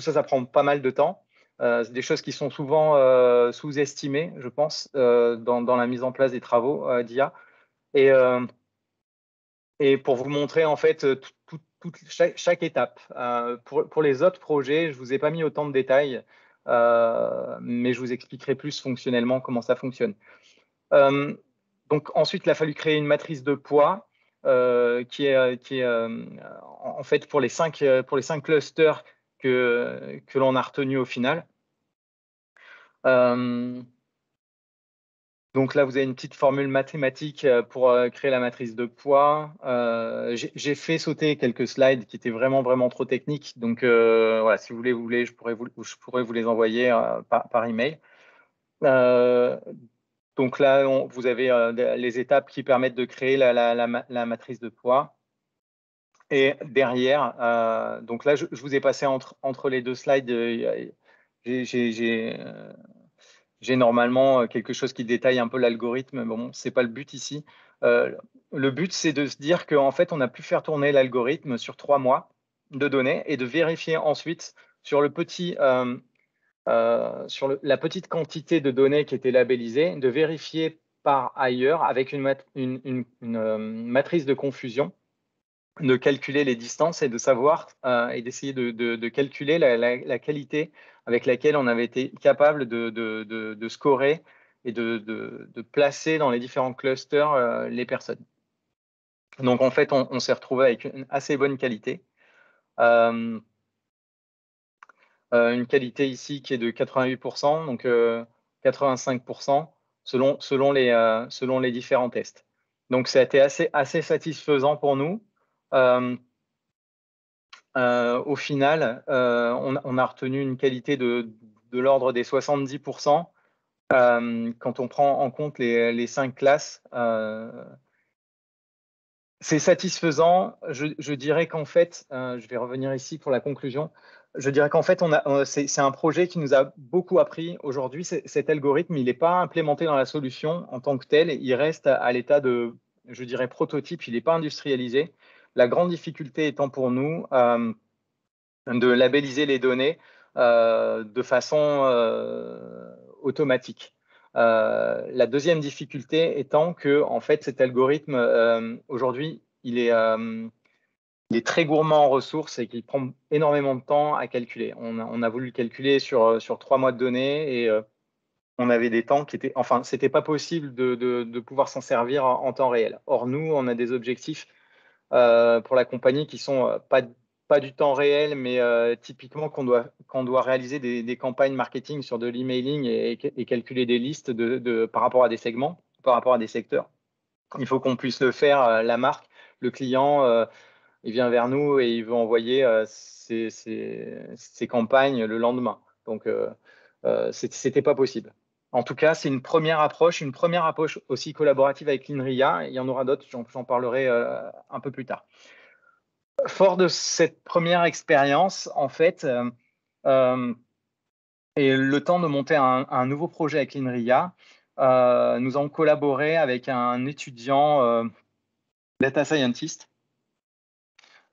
ça, ça prend pas mal de temps. Euh, c'est des choses qui sont souvent euh, sous-estimées, je pense, euh, dans, la mise en place des travaux d'IA. Et, et, pour vous montrer en fait chaque, étape. Pour, pour, les autres projets, je ne vous ai pas mis autant de détails, mais je vous expliquerai plus fonctionnellement comment ça fonctionne. Donc ensuite, il a fallu créer une matrice de poids qui est, qui est en fait pour les cinq, clusters que, l'on a retenu au final. Euh, donc là, vous avez une petite formule mathématique euh, pour euh, créer la matrice de poids. J'ai fait sauter quelques slides qui étaient vraiment, trop techniques. Donc voilà, si vous voulez, vous voulez je, pourrais vous, je pourrais vous les envoyer par, par, email. Donc là, vous avez les étapes qui permettent de créer la, matrice de poids. Et derrière, euh, donc là, je, vous ai passé entre, les deux slides. Euh, euh, j'ai normalement quelque chose qui détaille un peu l'algorithme. Bon, c'est pas le but ici. le but, c'est de se dire qu'en fait, on a pu faire tourner l'algorithme sur trois mois de données et de vérifier ensuite sur le petit sur la petite quantité de données qui étaient labellisées, de vérifier par ailleurs avec une, une matrice de confusion de calculer les distances et de savoir euh, et d'essayer de, calculer la, qualité avec laquelle on avait été capable de, scorer et de, placer dans les différents clusters euh, les personnes. Donc en fait, on, s'est retrouvé avec une assez bonne qualité. Euh, une qualité ici qui est de 88%, donc 85% selon, selon, les, selon les différents tests. Donc ça a été assez, assez satisfaisant pour nous. Euh, euh, au final, euh, on, a retenu une qualité de, l'ordre des 70%. quand on prend en compte les, cinq classes, c'est satisfaisant. Je, dirais qu'en fait, je vais revenir ici pour la conclusion. Je dirais qu'en fait, c'est un projet qui nous a beaucoup appris. Aujourd'hui, cet algorithme, il n'est pas implémenté dans la solution en tant que tel. Il reste à l'état de, je dirais, prototype. Il n'est pas industrialisé. La grande difficulté étant pour nous euh, de labelliser les données euh, de façon euh, automatique. la deuxième difficulté étant que, en fait, cet algorithme, aujourd'hui, il est, il est très gourmand en ressources et qu'il prend énormément de temps à calculer. On a, voulu le calculer sur, sur trois mois de données et on avait des temps qui étaient, enfin, c'était pas possible de, pouvoir s'en servir en, temps réel. Or, nous, on a des objectifs euh, pour la compagnie qui sont euh, pas, pas du temps réel, mais euh, typiquement qu'on doit, doit réaliser des, campagnes marketing sur de l'emailing et, et, calculer des listes de, par rapport à des segments, par rapport à des secteurs. Il faut qu'on puisse le faire, la marque, le client, il vient vers nous et il veut envoyer ses, ses, campagnes le lendemain. Donc, euh, c'était pas possible. En tout cas, c'est une première approche, une première approche aussi collaborative avec l'INRIA. Il y en aura d'autres, j'en parlerai euh, un peu plus tard. Fort de cette première expérience, en fait, euh, euh, et le temps de monter un, nouveau projet avec l'INRIA, nous avons collaboré avec un étudiant data scientist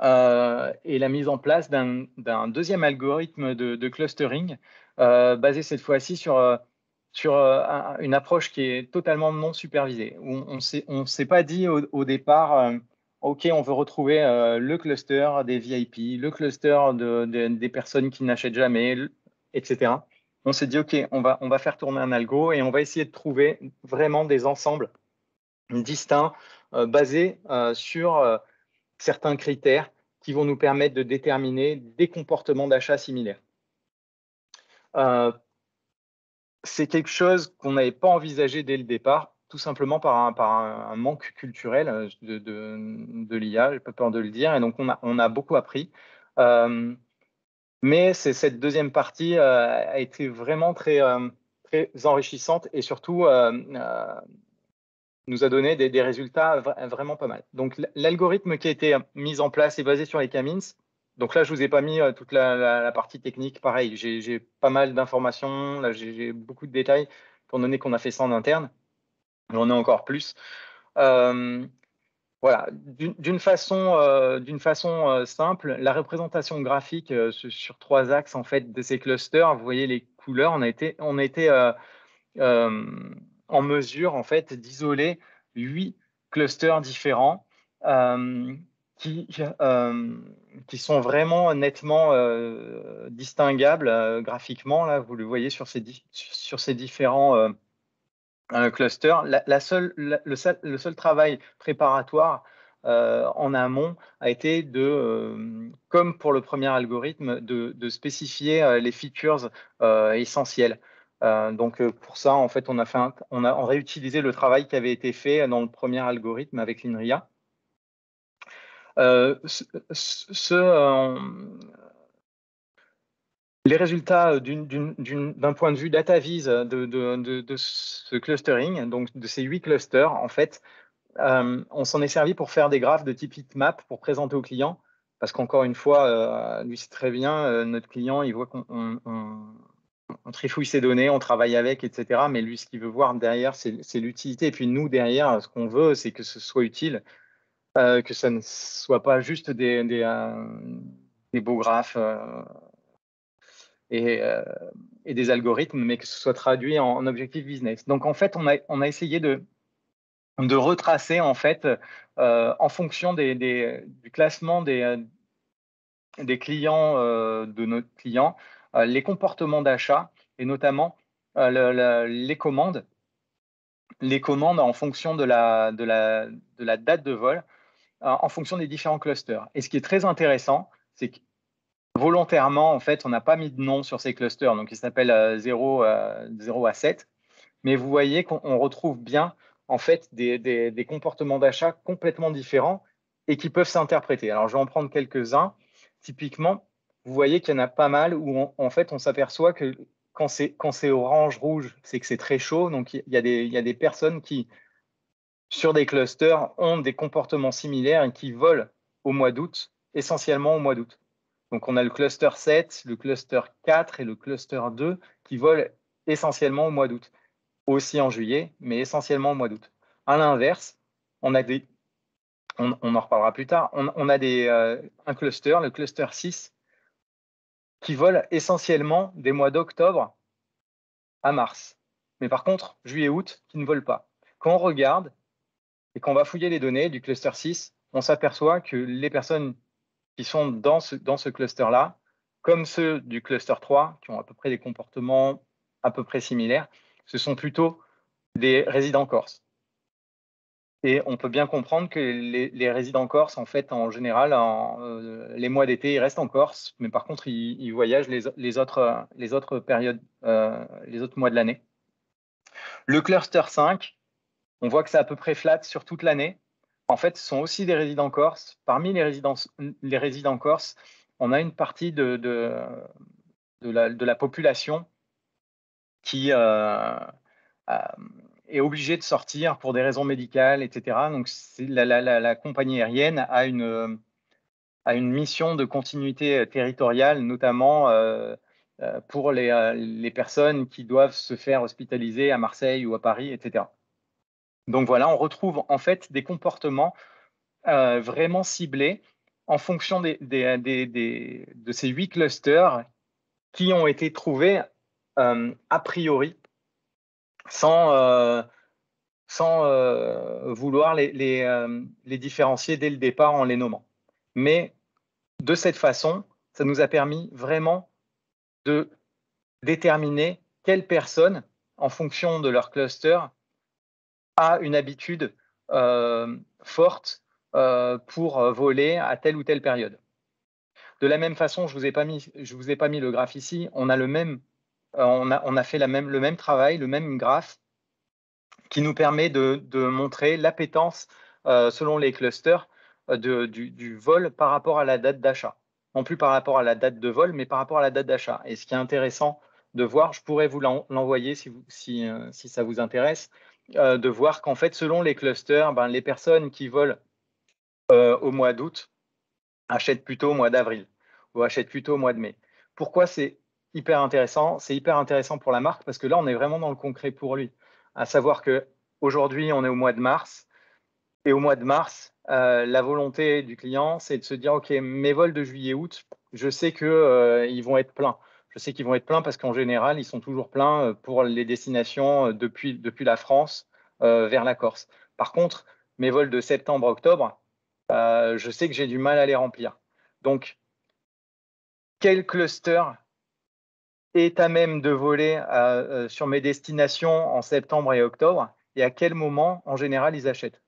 et la mise en place d'un deuxième algorithme de, clustering basé cette fois-ci sur sur euh, une approche qui est totalement non supervisée. On ne s'est pas dit au, départ, euh, OK, on veut retrouver euh, le cluster des VIP, le cluster des personnes qui n'achètent jamais, etc. On s'est dit, OK, on va, on va faire tourner un algo et on va essayer de trouver vraiment des ensembles distincts basés sur certains critères qui vont nous permettre de déterminer des comportements d'achat similaires c'est quelque chose qu'on n'avait pas envisagé dès le départ. tout simplement par un, manque culturel de, de, de l'IA, j'ai pas peur de le dire, et donc on a, beaucoup appris. mais cette deuxième partie a été vraiment très enrichissante et surtout nous a donné des, résultats vraiment pas mal. Donc l'algorithme qui a été mis en place est basé sur les Camins. Donc là, je vous ai pas mis euh, toute la, partie technique. Pareil, j'ai pas mal d'informations. Là, j'ai beaucoup de détails, étant donné qu'on a fait ça en interne. J'en ai encore plus. Euh, voilà, d'une façon, euh, simple, la représentation graphique sur trois axes en fait de ces clusters, vous voyez les couleurs, on a été, on a été en mesure en fait d'isoler huit clusters différents euh, qui, euh, qui sont vraiment nettement euh, distinguables graphiquement. Là, vous le voyez sur ces, sur ces différents clusters. La, seule, le, seul, le, seul, travail préparatoire en amont a été de, comme pour le premier algorithme, de, de spécifier les features essentielles. Euh, donc euh, pour ça, en fait, on a, fait on a réutilisé le travail qui avait été fait dans le premier algorithme avec l'INRIA. Euh, les résultats d'un point de vue data vise de, de, ce clustering, donc de ces huit clusters, en fait, on s'en est servi pour faire des graphes de type heatmap pour présenter au client, parce qu'encore une fois, lui c'est très bien, notre client, il voit qu'on on trifouille ses données, on travaille avec, etc. Mais lui, ce qu'il veut voir derrière, c'est l'utilité. Et puis nous, derrière, ce qu'on veut, c'est que ce soit utile, euh, que ça ne soit pas juste des, euh, beaux graphes euh, et, des algorithmes, mais que ce soit traduit en, objectif business. Donc en fait, on a, essayé de, retracer, en fait, en fonction du classement des, des clients, de notre client, les comportements d'achat et notamment euh, les commandes, les commandes en fonction de la date de vol, euh, en fonction des différents clusters. Et ce qui est très intéressant, c'est que volontairement, en fait, on n'a pas mis de nom sur ces clusters, donc ils s'appellent 0, 0 à 7. Mais vous voyez qu'on retrouve bien en fait des, des, des comportements d'achat complètement différents et qui peuvent s'interpréter. Alors, je vais en prendre quelques-uns. Typiquement, vous voyez qu'il y en a pas mal où en fait on s'aperçoit que quand c'est orange-rouge, c'est que c'est très chaud. Donc il y, a des, y, a des, personnes qui, sur des clusters, ont des comportements similaires et qui volent au mois d'août, essentiellement au mois d'août. Donc on a le cluster 7, le cluster 4 et le cluster 2 qui volent essentiellement au mois d'août. Aussi en juillet, mais essentiellement au mois d'août. À l'inverse, on a des, on, en reparlera plus tard, on, a des, euh, un cluster, le cluster 6, qui volent essentiellement des mois d'octobre à mars. Mais par contre, juillet-août, qui ne volent pas. Quand on regarde et qu'on va fouiller les données du cluster 6, on s'aperçoit que les personnes qui sont dans ce, dans ce cluster-là, comme ceux du cluster 3, qui ont à peu près des comportements à peu près similaires, ce sont plutôt des résidents corses. Et on peut bien comprendre que les, résidents en Corse, en fait, en général, euh, les mois d'été, ils restent en Corse, mais par contre, ils, voyagent les, autres, les autres périodes, euh, les autres mois de l'année. Le cluster 5, on voit que c'est à peu près flat sur toute l'année. En fait, ce sont aussi des résidents corse. Parmi les les résidents corse, on a une partie de, de, la, population qui, euh, est obligé de sortir pour des raisons médicales, etc. Donc la, compagnie aérienne a une, a une mission de continuité euh, territoriale, notamment euh, euh, pour les, les, personnes qui doivent se faire hospitaliser à Marseille ou à Paris, etc. Donc voilà, on retrouve en fait des comportements vraiment ciblés en fonction des, des, des, de ces huit clusters qui ont été trouvés a priori sans, euh, euh, vouloir euh, les, différencier dès le départ en les nommant. Mais de cette façon, ça nous a permis vraiment de déterminer quelle personne, en fonction de leur cluster, a une habitude forte pour voler à telle ou telle période. De la même façon, je ne vous, ai pas mis, vous ai pas mis le graphe ici, on a le même euh, on a, fait le même travail, le même graphe qui nous permet de, montrer l'appétence selon les clusters du, vol par rapport à la date d'achat. Non plus par rapport à la date de vol, mais par rapport à la date d'achat. Et ce qui est intéressant de voir, je pourrais vous l'envoyer si, ça vous intéresse, de voir qu'en fait, selon les clusters, ben, les personnes qui volent au mois d'août achètent plutôt au mois d'avril ou achètent plutôt au mois de mai. Pourquoi c'est hyper intéressant C'est hyper intéressant pour la marque parce que là, on est vraiment dans le concret pour lui. À savoir que aujourd'hui, on est au mois de mars et au mois de mars, euh, la volonté du client, c'est de se dire OK, mes vols de juillet-août, je sais qu'ils euh, vont être pleins. Je sais qu'ils vont être pleins parce qu'en général, ils sont toujours pleins euh, pour les destinations depuis, depuis la France vers la Corse. Par contre, mes vols de septembre-octobre, je sais que j'ai du mal à les remplir. Donc, quel cluster est à même de voler sur mes destinations en septembre et octobre et à quel moment, en général, ils achètent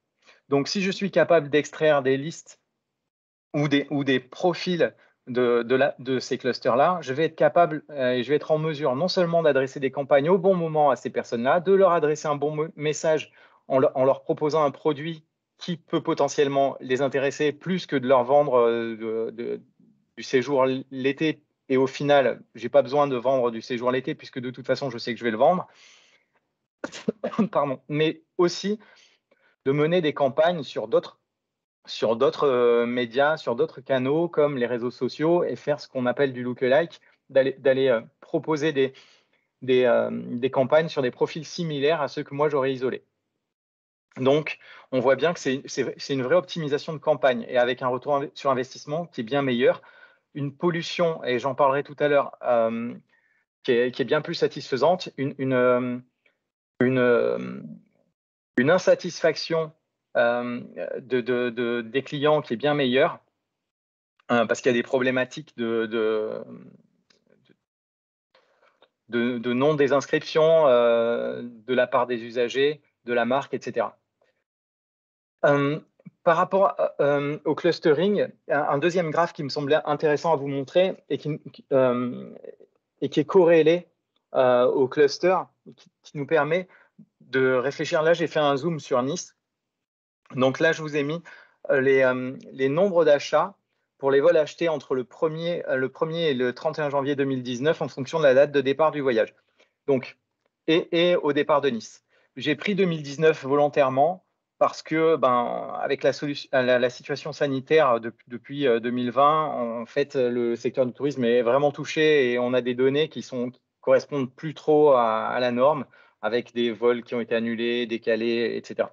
donc, si je suis capable d'extraire des listes ou des, ou des profils de, de, ces clusters-là, je vais être capable euh, et je vais être en mesure non seulement d'adresser des campagnes au bon moment à ces personnes-là, de leur adresser un bon message en, leur proposant un produit qui peut potentiellement les intéresser plus que de leur vendre euh, du séjour l'été. Et au final, je n'ai pas besoin de vendre du séjour l'été puisque de toute façon, je sais que je vais le vendre. [COUGHS] Pardon. Mais aussi de mener des campagnes sur d'autres sur d'autres euh, médias, sur d'autres canaux comme les réseaux sociaux et faire ce qu'on appelle du lookalike, d'aller euh, proposer des, des, euh, des, campagnes sur des profils similaires à ceux que moi j'aurais isolés. Donc, on voit bien que c'est une vraie optimisation de campagne et avec un retour sur investissement qui est bien meilleur, une pollution, et j'en parlerai tout à l'heure, qui, qui, est bien plus satisfaisante, une, une, une une insatisfaction euh, de, des clients qui est bien meilleure, euh, parce qu'il y a des problématiques de, de, non-désinscription euh, de la part des usagers, de la marque, etc. par rapport au clustering, un, deuxième graphe qui me semblait intéressant à vous montrer et qui, et qui est corrélé au cluster, qui nous permet de réfléchir. Là, j'ai fait un zoom sur Nice. Donc là, je vous ai mis euh, les, euh, nombres d'achats pour les vols achetés entre le 1er, euh, le 1er et le 31 janvier 2019 en fonction de la date de départ du voyage. Donc, et, au départ de Nice. J'ai pris 2019 volontairement parce que, ben, avec la, la, situation sanitaire depuis 2020, en fait, le secteur du tourisme est vraiment touché et on a des données qui sont correspondent plus trop à la norme avec des vols qui ont été annulés, décalés, etc.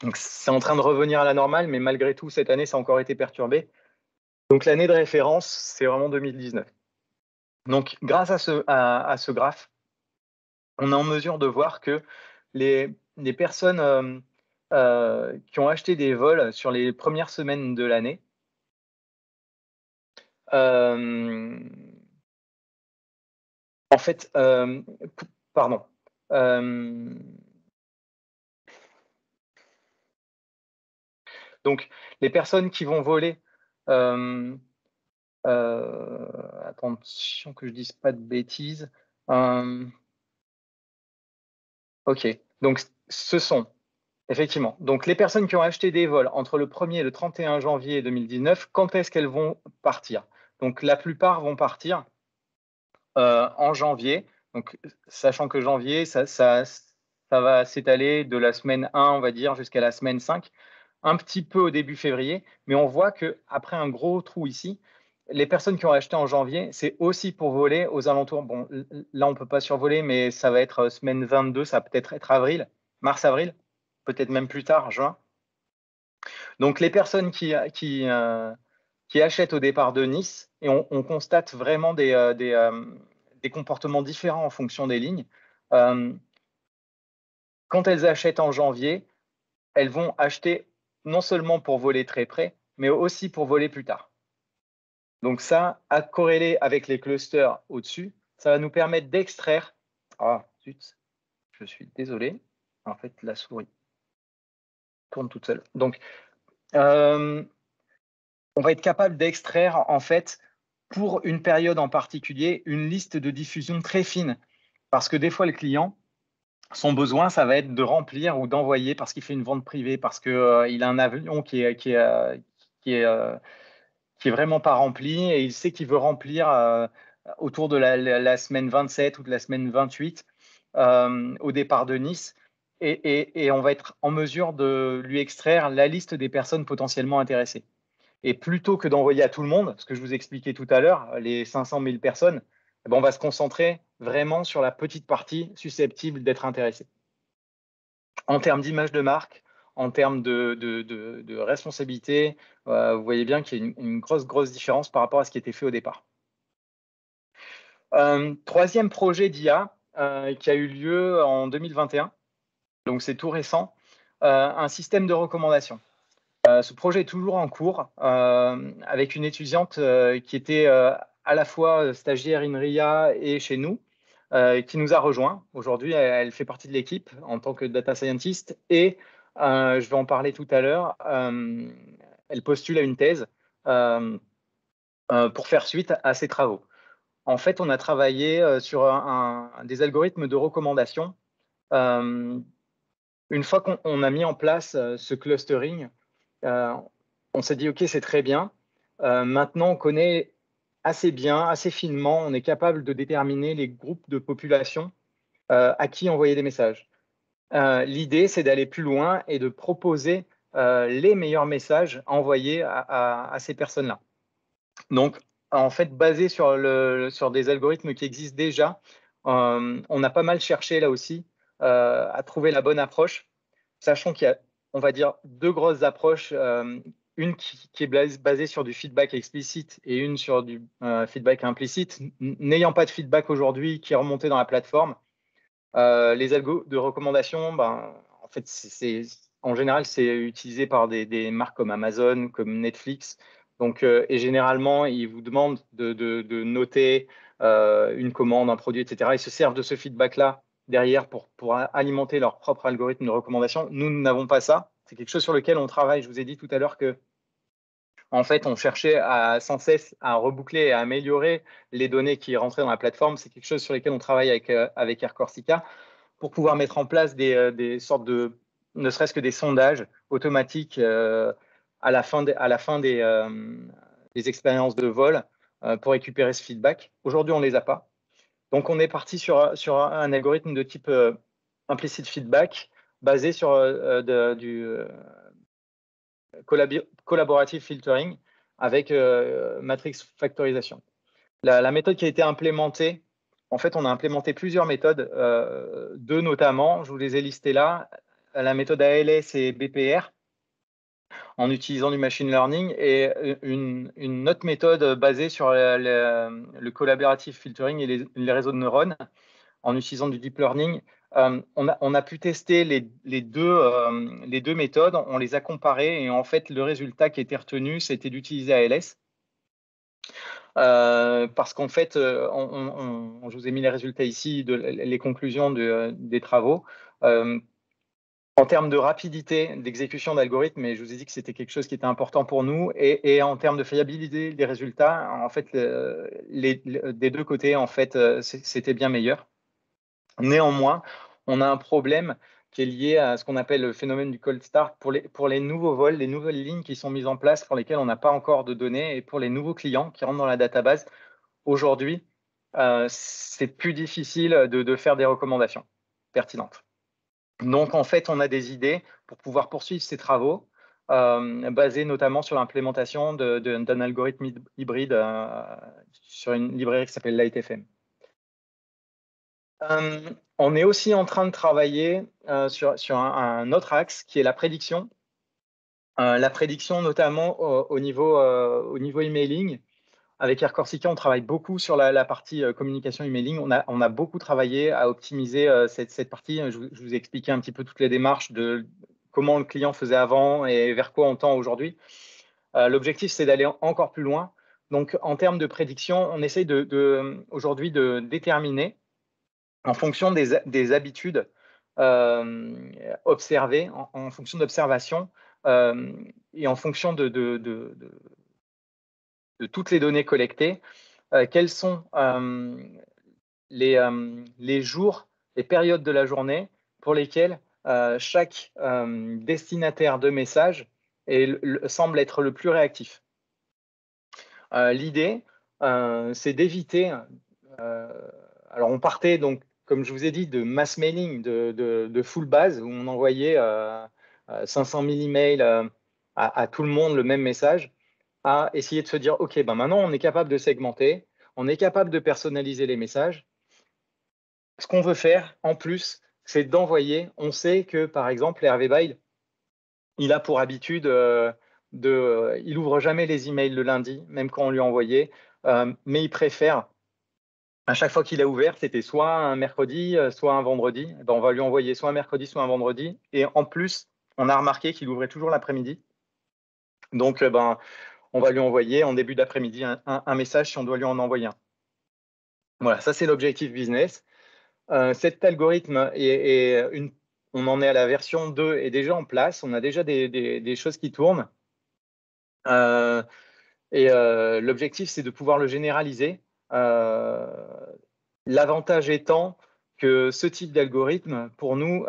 Donc c'est en train de revenir à la normale, mais malgré tout, cette année, ça a encore été perturbé. Donc l'année de référence, c'est vraiment 2019. Donc grâce à ce, à, graphe, on est en mesure de voir que les, personnes euh, euh, qui ont acheté des vols sur les premières semaines de l'année, euh, en fait, pardon, euh, donc, les personnes qui vont voler, attention que je dise pas de bêtises. ok, donc ce sont effectivement donc les personnes qui ont acheté des vols entre le 1er et le 31 janvier 2019. Quand est-ce qu'elles vont partir? Donc la plupart vont partir en janvier donc, sachant que janvier, ça, va s'étaler de la semaine 1, on va dire, jusqu'à la semaine 5, un petit peu au début février, mais on voit qu'après un gros trou ici, les personnes qui ont acheté en janvier, c'est aussi pour voler aux alentours. Bon, là, on ne peut pas survoler, mais ça va être semaine 22, ça va peut-être être avril, mars-avril, peut-être même plus tard, juin. Donc, les personnes euh, qui achètent au départ de Nice, et on, constate vraiment des, euh, euh, des comportements différents en fonction des lignes. Quand elles achètent en janvier, elles vont acheter non seulement pour voler très près, mais aussi pour voler plus tard. Donc ça, à corréler avec les clusters au-dessus, ça va nous permettre d'extraire. Ah, zut, je suis désolé. En fait, la souris tourne toute seule. Donc, euh, on va être capable d'extraire en fait pour une période en particulier une liste de diffusion très fine. Parce que des fois, le client, son besoin, ça va être de remplir ou d'envoyer parce qu'il fait une vente privée, parce qu'il a un avion qui est, qui est, est, qui est vraiment pas rempli et il sait qu'il veut remplir autour de la, semaine 27 ou de la semaine 28 au départ de Nice. Et, on va être en mesure de lui extraire la liste des personnes potentiellement intéressées. Et plutôt que d'envoyer à tout le monde, ce que je vous expliquais tout à l'heure, les 500 000 personnes, eh ben, on va se concentrer vraiment sur la petite partie susceptible d'être intéressée. En termes d'image de marque, en termes de, responsabilité, euh, vous voyez bien qu'il y a une, grosse, grosse différence par rapport à ce qui était fait au départ. Euh, troisième projet d'IA euh, qui a eu lieu en 2021, donc c'est tout récent, un système de recommandation. Euh, ce projet est toujours en cours euh, avec une étudiante euh, qui était à la fois stagiaire INRIA et chez nous, qui nous a rejoint. Aujourd'hui, elle, fait partie de l'équipe en tant que data scientist et je vais en parler tout à l'heure. elle postule à une thèse pour faire suite à ses travaux. En fait, on a travaillé sur des algorithmes de recommandation. Une fois qu'on a mis en place ce clustering, euh, on s'est dit, OK, c'est très bien. Euh, maintenant, on connaît assez bien, assez finement, on est capable de déterminer les groupes de population euh, à qui envoyer des messages. L'idée, c'est d'aller plus loin et de proposer les meilleurs messages envoyés à, ces personnes-là. Donc, en fait, basé sur, des algorithmes qui existent déjà, on a pas mal cherché là aussi à trouver la bonne approche, sachant qu'il y a on va dire, deux grosses approches. Euh, une qui, est basée sur du feedback explicite et une sur du euh, feedback implicite. N'ayant pas de feedback aujourd'hui qui est remonté dans la plateforme, euh, les algos de recommandation, ben, en fait, en général, c'est utilisé par des, marques comme Amazon, comme Netflix. Donc, et généralement, ils vous demandent de, noter une commande, un produit, etc. Ils se servent de ce feedback-là derrière pour, pour alimenter leur propre algorithme de recommandation. Nous, n'avons pas ça. C'est quelque chose sur lequel on travaille. Je vous ai dit tout à l'heure que, en fait, on cherchait sans cesse à reboucler et à améliorer les données qui rentraient dans la plateforme. C'est quelque chose sur lequel on travaille avec, euh, avec Air Corsica pour pouvoir mettre en place des, euh, sortes de, ne serait-ce que des sondages automatiques euh, à la fin, des expériences de vol pour récupérer ce feedback. Aujourd'hui, on ne les a pas. Donc, on est parti sur, un algorithme de type euh, implicit feedback basé sur euh, euh, du collaborative filtering avec matrix factorisation. La, méthode qui a été implémentée, en fait, on a implémenté plusieurs méthodes, deux notamment, je vous les ai listées là, la méthode ALS et BPR, en utilisant du machine learning et une, autre méthode basée sur le, collaborative filtering et les, réseaux de neurones en utilisant du deep learning. Euh, on, a, pu tester les, deux, euh, méthodes, on les a comparées et en fait le résultat qui été retenu, c'était d'utiliser ALS. Euh, parce qu'en fait, je vous ai mis les résultats ici, les conclusions des travaux. En termes de rapidité d'exécution d'algorithmes, et je vous ai dit que c'était quelque chose qui était important pour nous, et, en termes de fiabilité des résultats, en fait, les, des deux côtés, en fait, euh, c'était bien meilleur. Néanmoins, on a un problème qui est lié à ce qu'on appelle le phénomène du cold start pour les, nouveaux vols, les nouvelles lignes qui sont mises en place pour lesquelles on n'a pas encore de données, et pour les nouveaux clients qui rentrent dans la database. Aujourd'hui, euh, c'est plus difficile de faire des recommandations pertinentes. Donc, en fait, on a des idées pour pouvoir poursuivre ces travaux, euh, basés notamment sur l'implémentation d'un algorithme hybride euh, sur une librairie qui s'appelle LightFM. Euh, on est aussi en train de travailler sur, un, autre axe qui est la prédiction. la prédiction notamment au, niveau, au niveau emailing avec Air Corsica, on travaille beaucoup sur la, partie euh, communication emailing. On a, on a beaucoup travaillé à optimiser euh, cette, partie. Je, vous ai expliqué un petit peu toutes les démarches de comment le client faisait avant et vers quoi on tend aujourd'hui. Euh, l'objectif, c'est d'aller encore plus loin. Donc, en termes de prédiction, on essaye aujourd'hui de déterminer, en fonction des, habitudes observées, en, fonction d'observation et en fonction de toutes les données collectées, euh, quels sont euh, les, euh, les jours, les périodes de la journée pour lesquels chaque destinataire de message semble être le plus réactif. L'idée, c'est d'éviter. alors, on partait donc, comme je vous ai dit, de mass mailing, de, full base, où on envoyait 500 000 emails à, tout le monde le même message, à essayer de se dire, OK, ben maintenant, on est capable de segmenter, on est capable de personnaliser les messages. Ce qu'on veut faire, en plus, c'est d'envoyer. On sait que, par exemple, Hervé Bail, il a pour habitude euh, de. Euh, il ouvre jamais les emails le lundi, même quand on lui a envoyé, euh, mais il préfère. À chaque fois qu'il a ouvert, c'était soit un mercredi, soit un vendredi. Eh ben, on va lui envoyer soit un mercredi, soit un vendredi. Et en plus, on a remarqué qu'il ouvrait toujours l'après-midi. Donc, ben, on va lui envoyer en début d'après-midi un, message si on doit lui en envoyer un. Voilà, ça c'est l'objectif business. Euh, cet algorithme est, une, on en est à la version 2 est déjà en place. On a déjà des, choses qui tournent. Euh, et euh, l'objectif, c'est de pouvoir le généraliser. L'avantage étant que ce type d'algorithme, pour nous,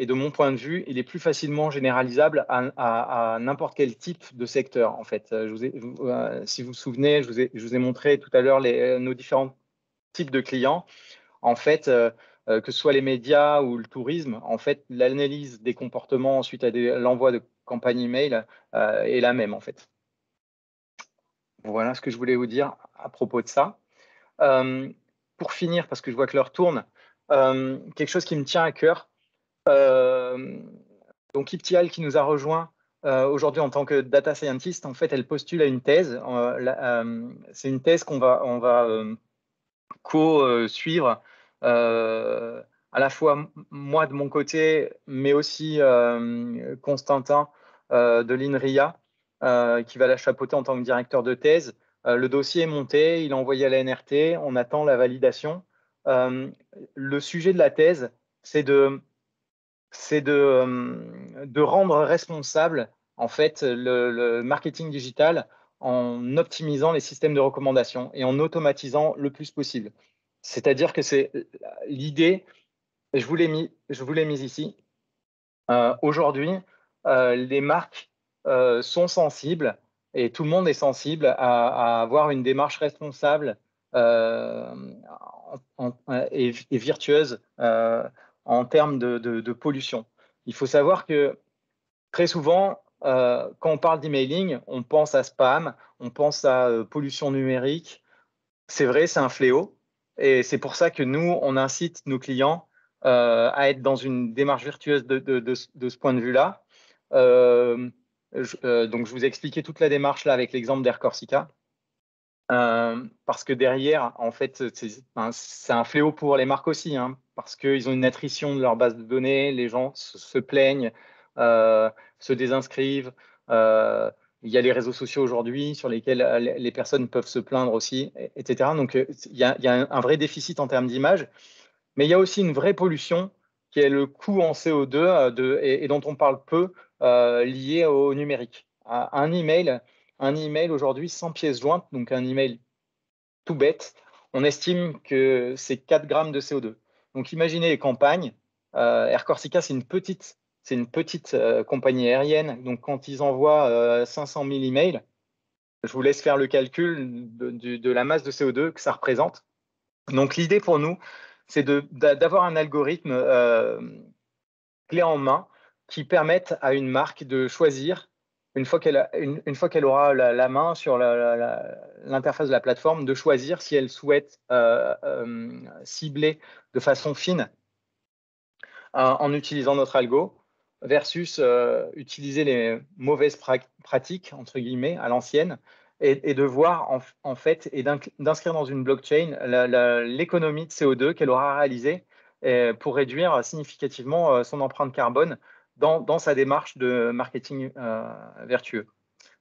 et de mon point de vue, il est plus facilement généralisable à, n'importe quel type de secteur. En fait, vous si vous vous souvenez, je vous ai, montré tout à l'heure nos différents types de clients en fait, euh, euh, que ce soit les médias ou le tourisme, en fait, l'analyse des comportements suite à l'envoi de campagnes email euh, est la même, en fait. Voilà ce que je voulais vous dire à propos de ça. pour finir, parce que je vois que l'heure tourne, quelque chose qui me tient à cœur. Donc, Iptial qui nous a rejoint aujourd'hui en tant que data scientist, en fait, elle postule à une thèse. C'est une thèse qu'on va, on va co-suivre euh, à la fois moi de mon côté, mais aussi euh, Constantin euh, de l'INRIA, qui va la chapeauter en tant que directeur de thèse. le dossier est monté, il est envoyé à la NRT, on attend la validation. le sujet de la thèse, c'est de, de, de, rendre responsable en fait le, marketing digital en optimisant les systèmes de recommandation et en automatisant le plus possible. C'est-à-dire que c'est l'idée, je vous l'ai mis, je vous l'ai mise ici. Euh, aujourd'hui, euh, les marques euh, sont sensibles et tout le monde est sensible à, avoir une démarche responsable et, virtueuse en termes de, pollution. Il faut savoir que très souvent, quand on parle d'emailing, on pense à spam, on pense à pollution numérique. C'est vrai, c'est un fléau. Et c'est pour ça que nous, on incite nos clients euh, à être dans une démarche virtueuse de, ce point de vue-là. Euh, euh, donc, je vous ai expliqué toute la démarche là avec l'exemple d'Air Corsica. Parce que derrière, en fait, c'est un fléau pour les marques aussi, hein, parce qu'ils ont une attrition de leur base de données, les gens se, plaignent, se désinscrivent, il y a les réseaux sociaux aujourd'hui sur lesquels euh, les personnes peuvent se plaindre aussi, etc. Donc, euh, il y a, un vrai déficit en termes d'image, mais il y a aussi une vraie pollution qui est le coût en CO2 euh, de, et, dont on parle peu lié au numérique. Un email, un email aujourd'hui sans pièce jointe, donc un email tout bête, on estime que c'est 4 grammes de CO2. Donc imaginez les campagnes. Air Corsica, c'est une petite c'est une petite euh, compagnie aérienne. Donc, quand ils envoient 500 000 emails, je vous laisse faire le calcul de, la masse de CO2 que ça représente. Donc, l'idée pour nous, c'est d'avoir un algorithme euh, clé en main qui permette à une marque de choisir, une fois qu'elle aura la, main sur l'interface de la plateforme, de choisir si elle souhaite euh, cibler de façon fine en utilisant notre algo versus euh, utiliser les mauvaises pratiques, entre guillemets, à l'ancienne, et, de voir en, fait et d'inscrire dans une blockchain l'économie de CO2 qu'elle aura réalisée pour réduire significativement euh, son empreinte carbone dans, sa démarche de marketing euh, vertueux.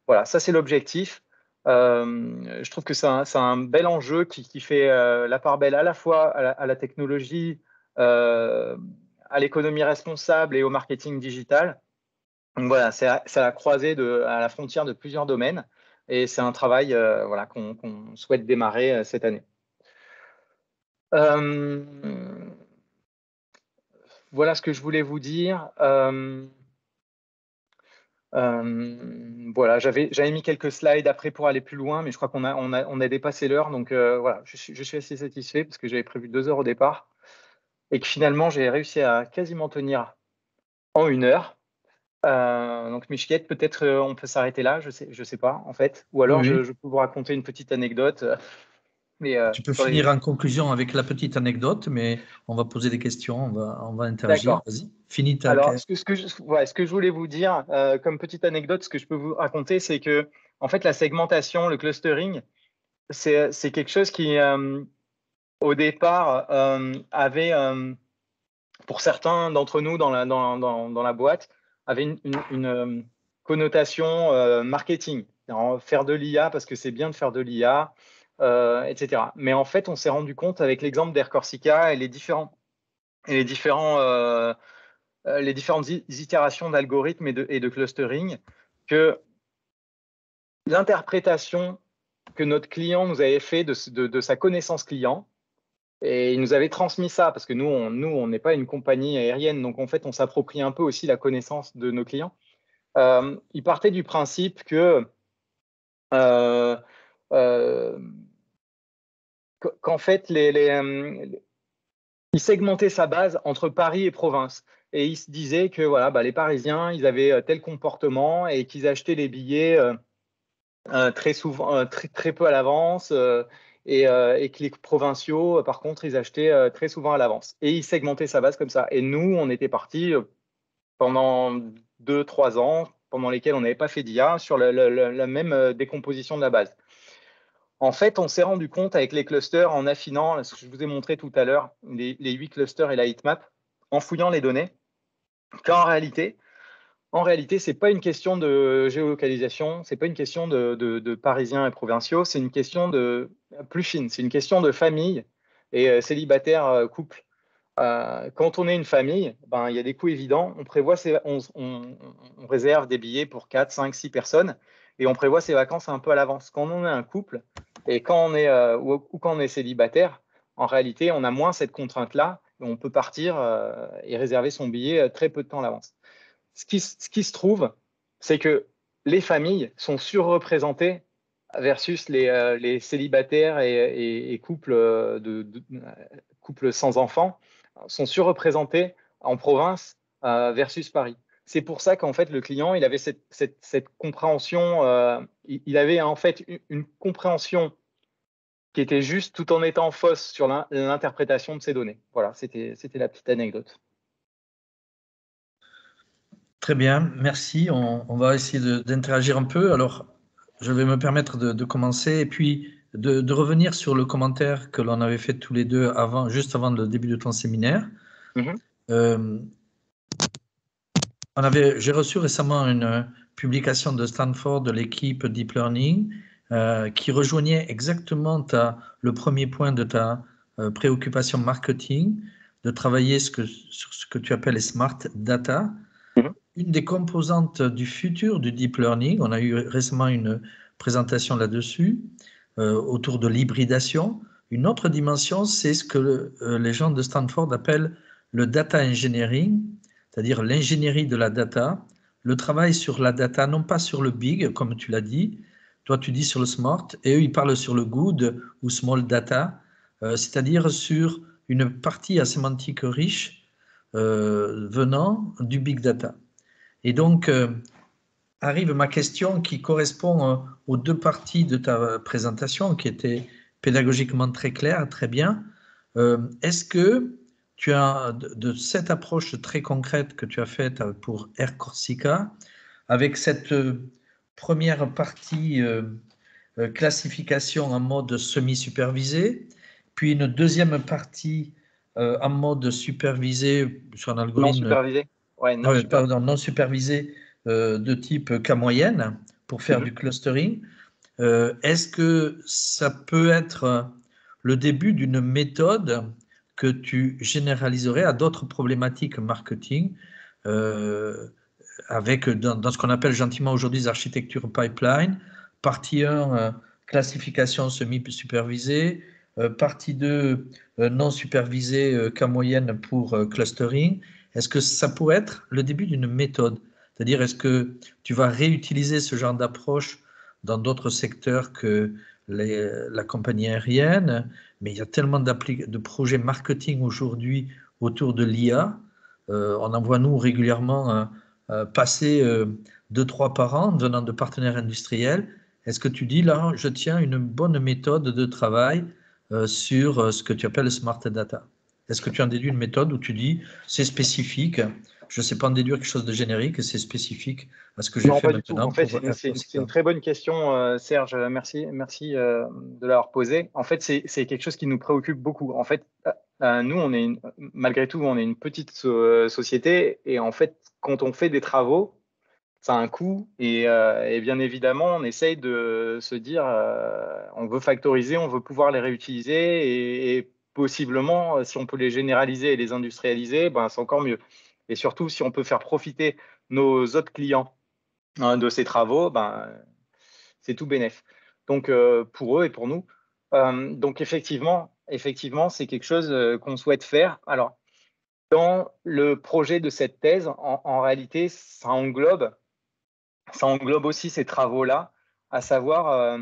Voilà, ça c'est l'objectif. je trouve que c'est un, bel enjeu qui, fait la part belle à la fois à la, à technologie à l'économie responsable et au marketing digital. Donc voilà, c'est à, la croisée, à la frontière de plusieurs domaines. Et c'est un travail euh, voilà, qu'on souhaite démarrer euh, cette année. Euh, voilà ce que je voulais vous dire. voilà, j'avais mis quelques slides après pour aller plus loin, mais je crois qu'on a, on a, on a dépassé l'heure. Donc voilà, je suis, je suis assez satisfait parce que j'avais prévu deux heures au départ et que finalement j'ai réussi à quasiment tenir en une heure. Euh, donc Michiette, peut-être euh, on peut s'arrêter là, je sais, je sais pas en fait, ou alors je, peux vous raconter une petite anecdote. Euh, mais, tu peux finir en conclusion avec la petite anecdote, mais on va poser des questions, on va, on va interagir. Vas-y, finis ta. Alors, ce que, ce, que je, ce que je voulais vous dire comme petite anecdote, ce que je peux vous raconter, c'est que en fait la segmentation, le clustering, c'est quelque chose qui au départ, euh, avait, euh, pour certains d'entre nous dans la, dans, dans, dans la boîte, avait une, une, euh, connotation marketing. Faire de l'IA parce que c'est bien de faire de l'IA, etc. Mais en fait, on s'est rendu compte avec l'exemple d'Air Corsica et les différents les différents les différentes itérations d'algorithmes et de, clustering que l'interprétation que notre client nous avait fait de, sa connaissance client et il nous avait transmis ça, parce que nous, on nous, on n'est pas une compagnie aérienne, donc en fait, on s'approprie un peu aussi la connaissance de nos clients. Euh, il partait du principe que euh, euh, qu'en fait, les, il segmentait sa base entre Paris et province. Et il se disait que voilà, bah, les Parisiens, ils avaient tel comportement et qu'ils achetaient les billets très souvent, très, peu à l'avance euh, et, que les provinciaux, euh, par contre, ils achetaient euh, très souvent à l'avance. Et ils segmentaient sa base comme ça. Et nous, on était partis pendant deux, trois ans, pendant lesquels on n'avait pas fait d'IA, sur la, même décomposition de la base. En fait, on s'est rendu compte avec les clusters, en affinant, ce que je vous ai montré tout à l'heure, les, huit clusters et la heatmap, en fouillant les données, qu'en réalité, en réalité, ce n'est pas une question de géolocalisation, ce n'est pas une question de, parisiens et provinciaux, c'est une question de plus fine, c'est une question de famille et euh, célibataire euh, couple. Euh, quand on est une famille, ben, il y a des coûts évidents. On, prévoit on, réserve des billets pour 4, 5, 6 personnes et on prévoit ses vacances un peu à l'avance. Quand on est un couple et quand on est, ou, quand on est célibataire, en réalité, on a moins cette contrainte-là. On peut partir et réserver son billet très peu de temps à l'avance ce qui, se trouve, c'est que les familles sont surreprésentées versus les, euh, célibataires et, couples, euh, de, couples sans enfants sont surreprésentés en province euh, versus Paris. C'est pour ça qu'en fait le client il avait cette, compréhension, il, avait en fait une, compréhension qui était juste tout en étant fausse sur l'interprétation de ces données. Voilà, c'était la petite anecdote. Très bien, merci. On, va essayer d'interagir un peu. Alors, je vais me permettre de, commencer et puis de, revenir sur le commentaire que l'on avait fait tous les deux avant, juste avant le début de ton séminaire. Mm-hmm. Euh, j'ai reçu récemment une publication de Stanford de l'équipe Deep Learning euh, qui rejoignait exactement le premier point de ta euh, préoccupation marketing, de travailler ce que, sur ce que tu appelles les smart data une des composantes du futur du deep learning. On a eu récemment une présentation là-dessus euh, autour de l'hybridation. Une autre dimension, c'est ce que euh, les gens de Stanford appellent le data engineering, c'est-à-dire l'ingénierie de la data, le travail sur la data, non pas sur le big, comme tu l'as dit, toi tu dis sur le smart, et eux ils parlent sur le good ou small data, euh, c'est-à-dire sur une partie asémantique riche venant du big data. Et donc, euh, arrive ma question qui correspond euh, aux deux parties de ta présentation, qui étaient pédagogiquement très claires, très bien. Euh, est-ce que tu as, de, cette approche très concrète que tu as faite pour Air Corsica, avec cette première partie classification en mode semi-supervisé, puis une deuxième partie en mode supervisé sur un algorithme. Non supervisé non, pardon, non supervisé euh, de type K moyenne pour faire mhm. du clustering. Euh, est-ce que ça peut être le début d'une méthode que tu généraliserais à d'autres problématiques marketing euh, avec dans, ce qu'on appelle gentiment aujourd'hui architecture pipeline, partie 1 classification semi-supervisée, partie 2 non supervisée K moyenne pour clustering. Est-ce que ça pourrait être le début d'une méthode? C'est-à-dire, est-ce que tu vas réutiliser ce genre d'approche dans d'autres secteurs que la compagnie aérienne Mais il y a tellement de projets marketing aujourd'hui autour de l'IA. Euh, on en voit, nous, régulièrement euh, euh, passer deux, trois par an venant de partenaires industriels. Est-ce que tu dis, là, je tiens une bonne méthode de travail sur ce que tu appelles smart data? Est-ce que tu en déduis une méthode où tu dis c'est spécifique Je ne sais pas en déduire quelque chose de générique, c'est spécifique à ce que j'ai fait maintenant. En fait, c'est une, très bonne question, euh, Serge. Merci, merci euh, de l'avoir posée. En fait, c'est quelque chose qui nous préoccupe beaucoup. En fait, euh, nous, on est malgré tout, on est une petite société et en fait, quand on fait des travaux, ça a un coût et, bien évidemment, on essaye de se dire, on veut factoriser, on veut pouvoir les réutiliser et, et possiblement, euh, si on peut les généraliser et les industrialiser, ben, c'est encore mieux. Et surtout, si on peut faire profiter nos autres clients hein, de ces travaux, ben, c'est tout bénef. Donc, euh, pour eux et pour nous. Euh, donc, effectivement, effectivement c'est quelque chose qu'on souhaite faire. Alors, dans le projet de cette thèse, en, réalité, ça englobe, ça englobe aussi ces travaux-là, à savoir,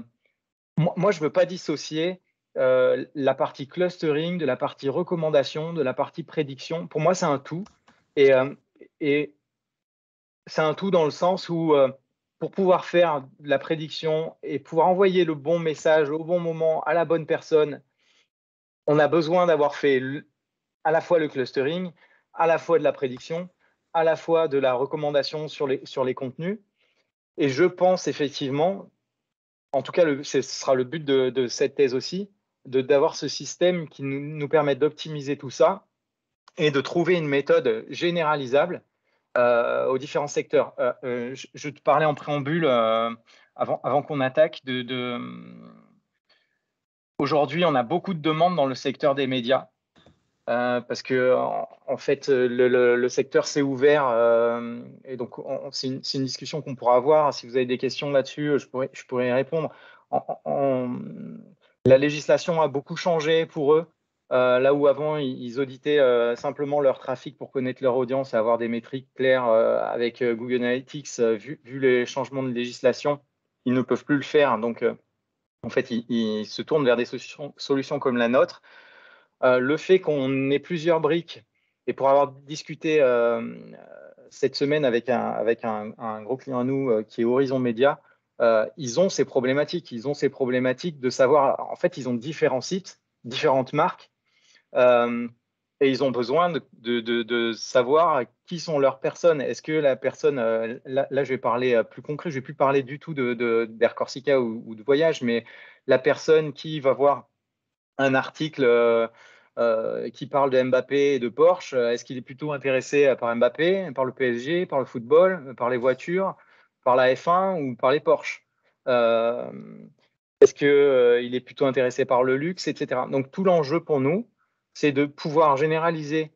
moi, je ne veux pas dissocier euh, la partie clustering, de la partie recommandation, de la partie prédiction. Pour moi, c'est un tout. Et, euh, c'est un tout dans le sens où euh, pour pouvoir faire de la prédiction et pouvoir envoyer le bon message au bon moment à la bonne personne, on a besoin d'avoir fait à la fois le clustering, à la fois de la prédiction, à la fois de la recommandation sur les, sur les contenus. Et je pense effectivement, en tout cas, ce sera le but de cette thèse aussi, d'avoir ce système qui nous, nous permet d'optimiser tout ça et de trouver une méthode généralisable euh, aux différents secteurs. Euh, euh, je, te parlais en préambule, avant, qu'on attaque, aujourd'hui, on a beaucoup de demandes dans le secteur des médias. parce que en, fait le, secteur s'est ouvert et donc c'est une, discussion qu'on pourra avoir. Si vous avez des questions là-dessus, je pourrais, y répondre. La législation a beaucoup changé pour eux. Euh, là où avant, ils auditaient euh, simplement leur trafic pour connaître leur audience et avoir des métriques claires euh, avec Google Analytics, vu, les changements de législation, ils ne peuvent plus le faire. Donc, en fait, ils, se tournent vers des solutions, comme la nôtre. le fait qu'on ait plusieurs briques, et pour avoir discuté cette semaine avec un, un, gros client à nous qui est Horizon Média, euh, ils ont ces problématiques. Ils ont ces problématiques de savoir, en fait, ils ont différents sites, différentes marques, et ils ont besoin de, savoir qui sont leurs personnes. Est-ce que la personne, euh, là, je vais parler plus concret, je vais plus parler du tout d'Air Corsica ou, de voyage, mais la personne qui va voir un article qui parle de Mbappé et de Porsche, est-ce qu'il est plutôt intéressé par Mbappé, par le PSG, par le football, par les voitures par la F1 ou par les Porsche? Euh, Est-ce qu'il euh, est plutôt intéressé par le luxe, etc. Donc tout l'enjeu pour nous, c'est de pouvoir généraliser.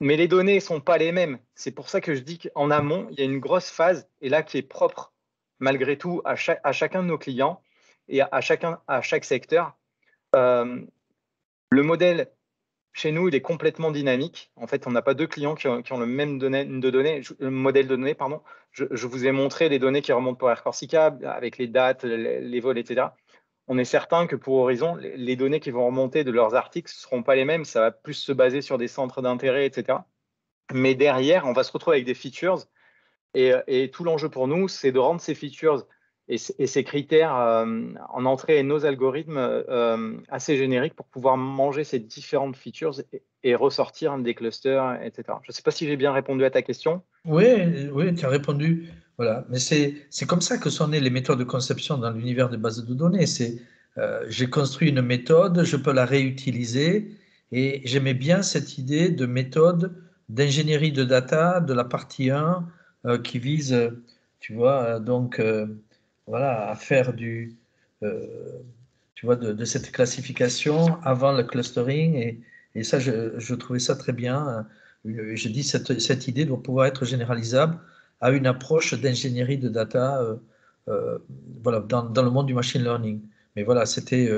Mais les données ne sont pas les mêmes. C'est pour ça que je dis qu'en amont, il y a une grosse phase, et là qui est propre malgré tout à, chacun de nos clients et à, chacun, à chaque secteur. Euh, le modèle chez nous, il est complètement dynamique. En fait, on n'a pas deux clients qui ont, le même modèle de données. Pardon. Je, vous ai montré les données qui remontent pour Air Corsica avec les dates, les, vols, etc. On est certain que pour Horizon, les, données qui vont remonter de leurs articles ne seront pas les mêmes. Ça va plus se baser sur des centres d'intérêt, etc. Mais derrière, on va se retrouver avec des features. et tout l'enjeu pour nous, c'est de rendre ces features et, ces critères euh, en entrée et nos algorithmes euh, assez génériques pour pouvoir manger ces différentes features et, ressortir des clusters, etc. Je ne sais pas si j'ai bien répondu à ta question. Oui, oui tu as répondu. Voilà. Mais c'est comme ça que sont nées les méthodes de conception dans l'univers des bases de données. C'est euh, j'ai construit une méthode, je peux la réutiliser. Et j'aimais bien cette idée de méthode d'ingénierie de data de la partie 1 qui vise, tu vois, donc voilà, à faire du, euh, tu vois, de, cette classification avant le clustering. Et, et ça, je, je, trouvais ça très bien. Je dis cette, cette idée doit pouvoir être généralisable à une approche d'ingénierie de data euh, euh, voilà, dans, dans, le monde du machine learning. Mais voilà, c'était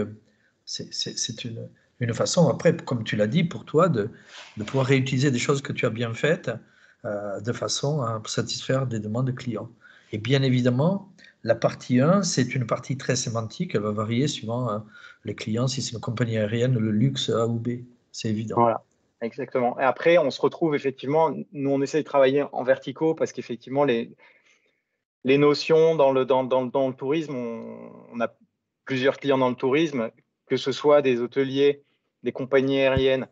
c'est une, une façon, après, comme tu l'as dit, pour toi, de, de, pouvoir réutiliser des choses que tu as bien faites euh, de façon à satisfaire des demandes clients. Et bien évidemment, la partie 1, c'est une partie très sémantique, elle va varier suivant euh, les clients, si c'est une compagnie aérienne, le luxe A ou B, c'est évident. Voilà. Exactement. Et après, on se retrouve effectivement, nous, on essaie de travailler en verticaux parce qu'effectivement, les, les notions dans le, dans, dans, le tourisme, on, a plusieurs clients dans le tourisme, que ce soit des hôteliers, des compagnies aériennes,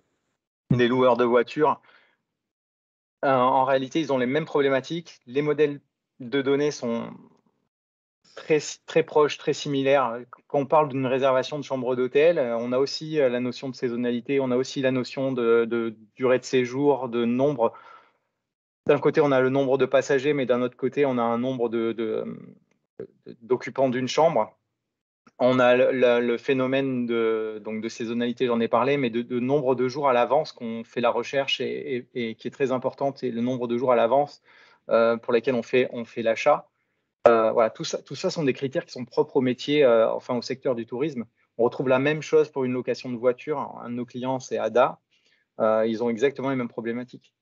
des loueurs de voitures. Euh, en réalité, ils ont les mêmes problématiques. Les modèles de données sont très, très très similaires. Quand on parle d'une réservation de chambre d'hôtel, euh, on a aussi euh, la notion de saisonnalité, on a aussi la notion de, de durée de séjour, de nombre. D'un côté, on a le nombre de passagers, mais d'un autre côté, on a un nombre d'occupants de, d'une chambre on a le, phénomène de, donc de saisonnalité, j'en ai parlé, mais de, nombre de jours à l'avance qu'on fait la recherche et, qui est très importante, et le nombre de jours à l'avance euh, pour lesquels on fait, on fait l'achat. Euh, voilà, tout ça, tout ça sont des critères qui sont propres au métier, euh, enfin au secteur du tourisme. On retrouve la même chose pour une location de voiture. Un de nos clients, c'est ADA. ils ont exactement les mêmes problématiques.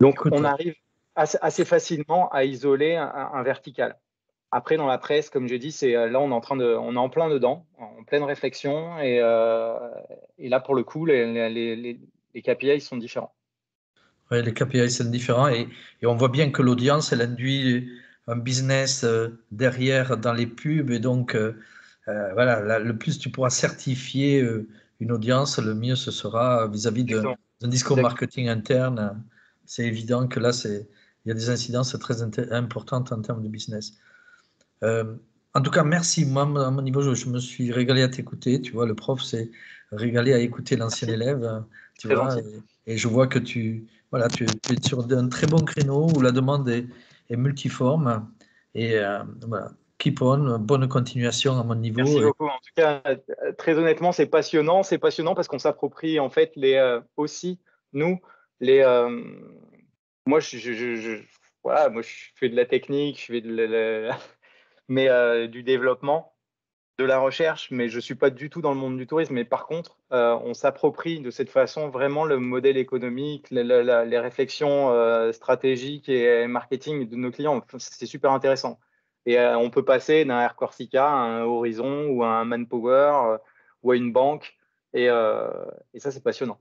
Donc, on arrive assez, facilement à isoler un vertical. Après, dans la presse, comme j'ai dit, c'est euh, là on est en train de, on est en plein dedans, en pleine réflexion, et, euh, et là pour le coup, les, les, les, KPI sont différents. Les KPI sont différents, et, et on voit bien que l'audience, elle induit un business euh, derrière dans les pubs, et donc voilà, le plus tu pourras certifier une audience, le mieux ce sera vis-à-vis d'un discours marketing interne. C'est évident que là, il y a des incidences très importantes en termes de business. Euh, en tout cas, merci. Moi, à mon niveau, je, me suis régalé à t'écouter. Tu vois, le prof s'est régalé à écouter l'ancien élève. Tu vois, et, je vois que tu, voilà, tu, es sur un très bon créneau où la demande est, multiforme. Et euh, voilà, keep on, bonne continuation à mon niveau. Merci beaucoup. En tout cas, très honnêtement, c'est passionnant. C'est passionnant parce qu'on s'approprie en fait les, euh, aussi, nous, les. moi, je, je, voilà, moi, je fais de la technique, je fais de la, [LAUGHS] mais euh, du développement, de la recherche, mais je ne suis pas du tout dans le monde du tourisme. Mais par contre, euh, on s'approprie de cette façon vraiment le modèle économique, les réflexions euh, stratégiques et marketing de nos clients. C'est super intéressant. Et on peut passer d'un Air Corsica à un Horizon ou à un Manpower ou à une banque. Et, et ça, c'est passionnant.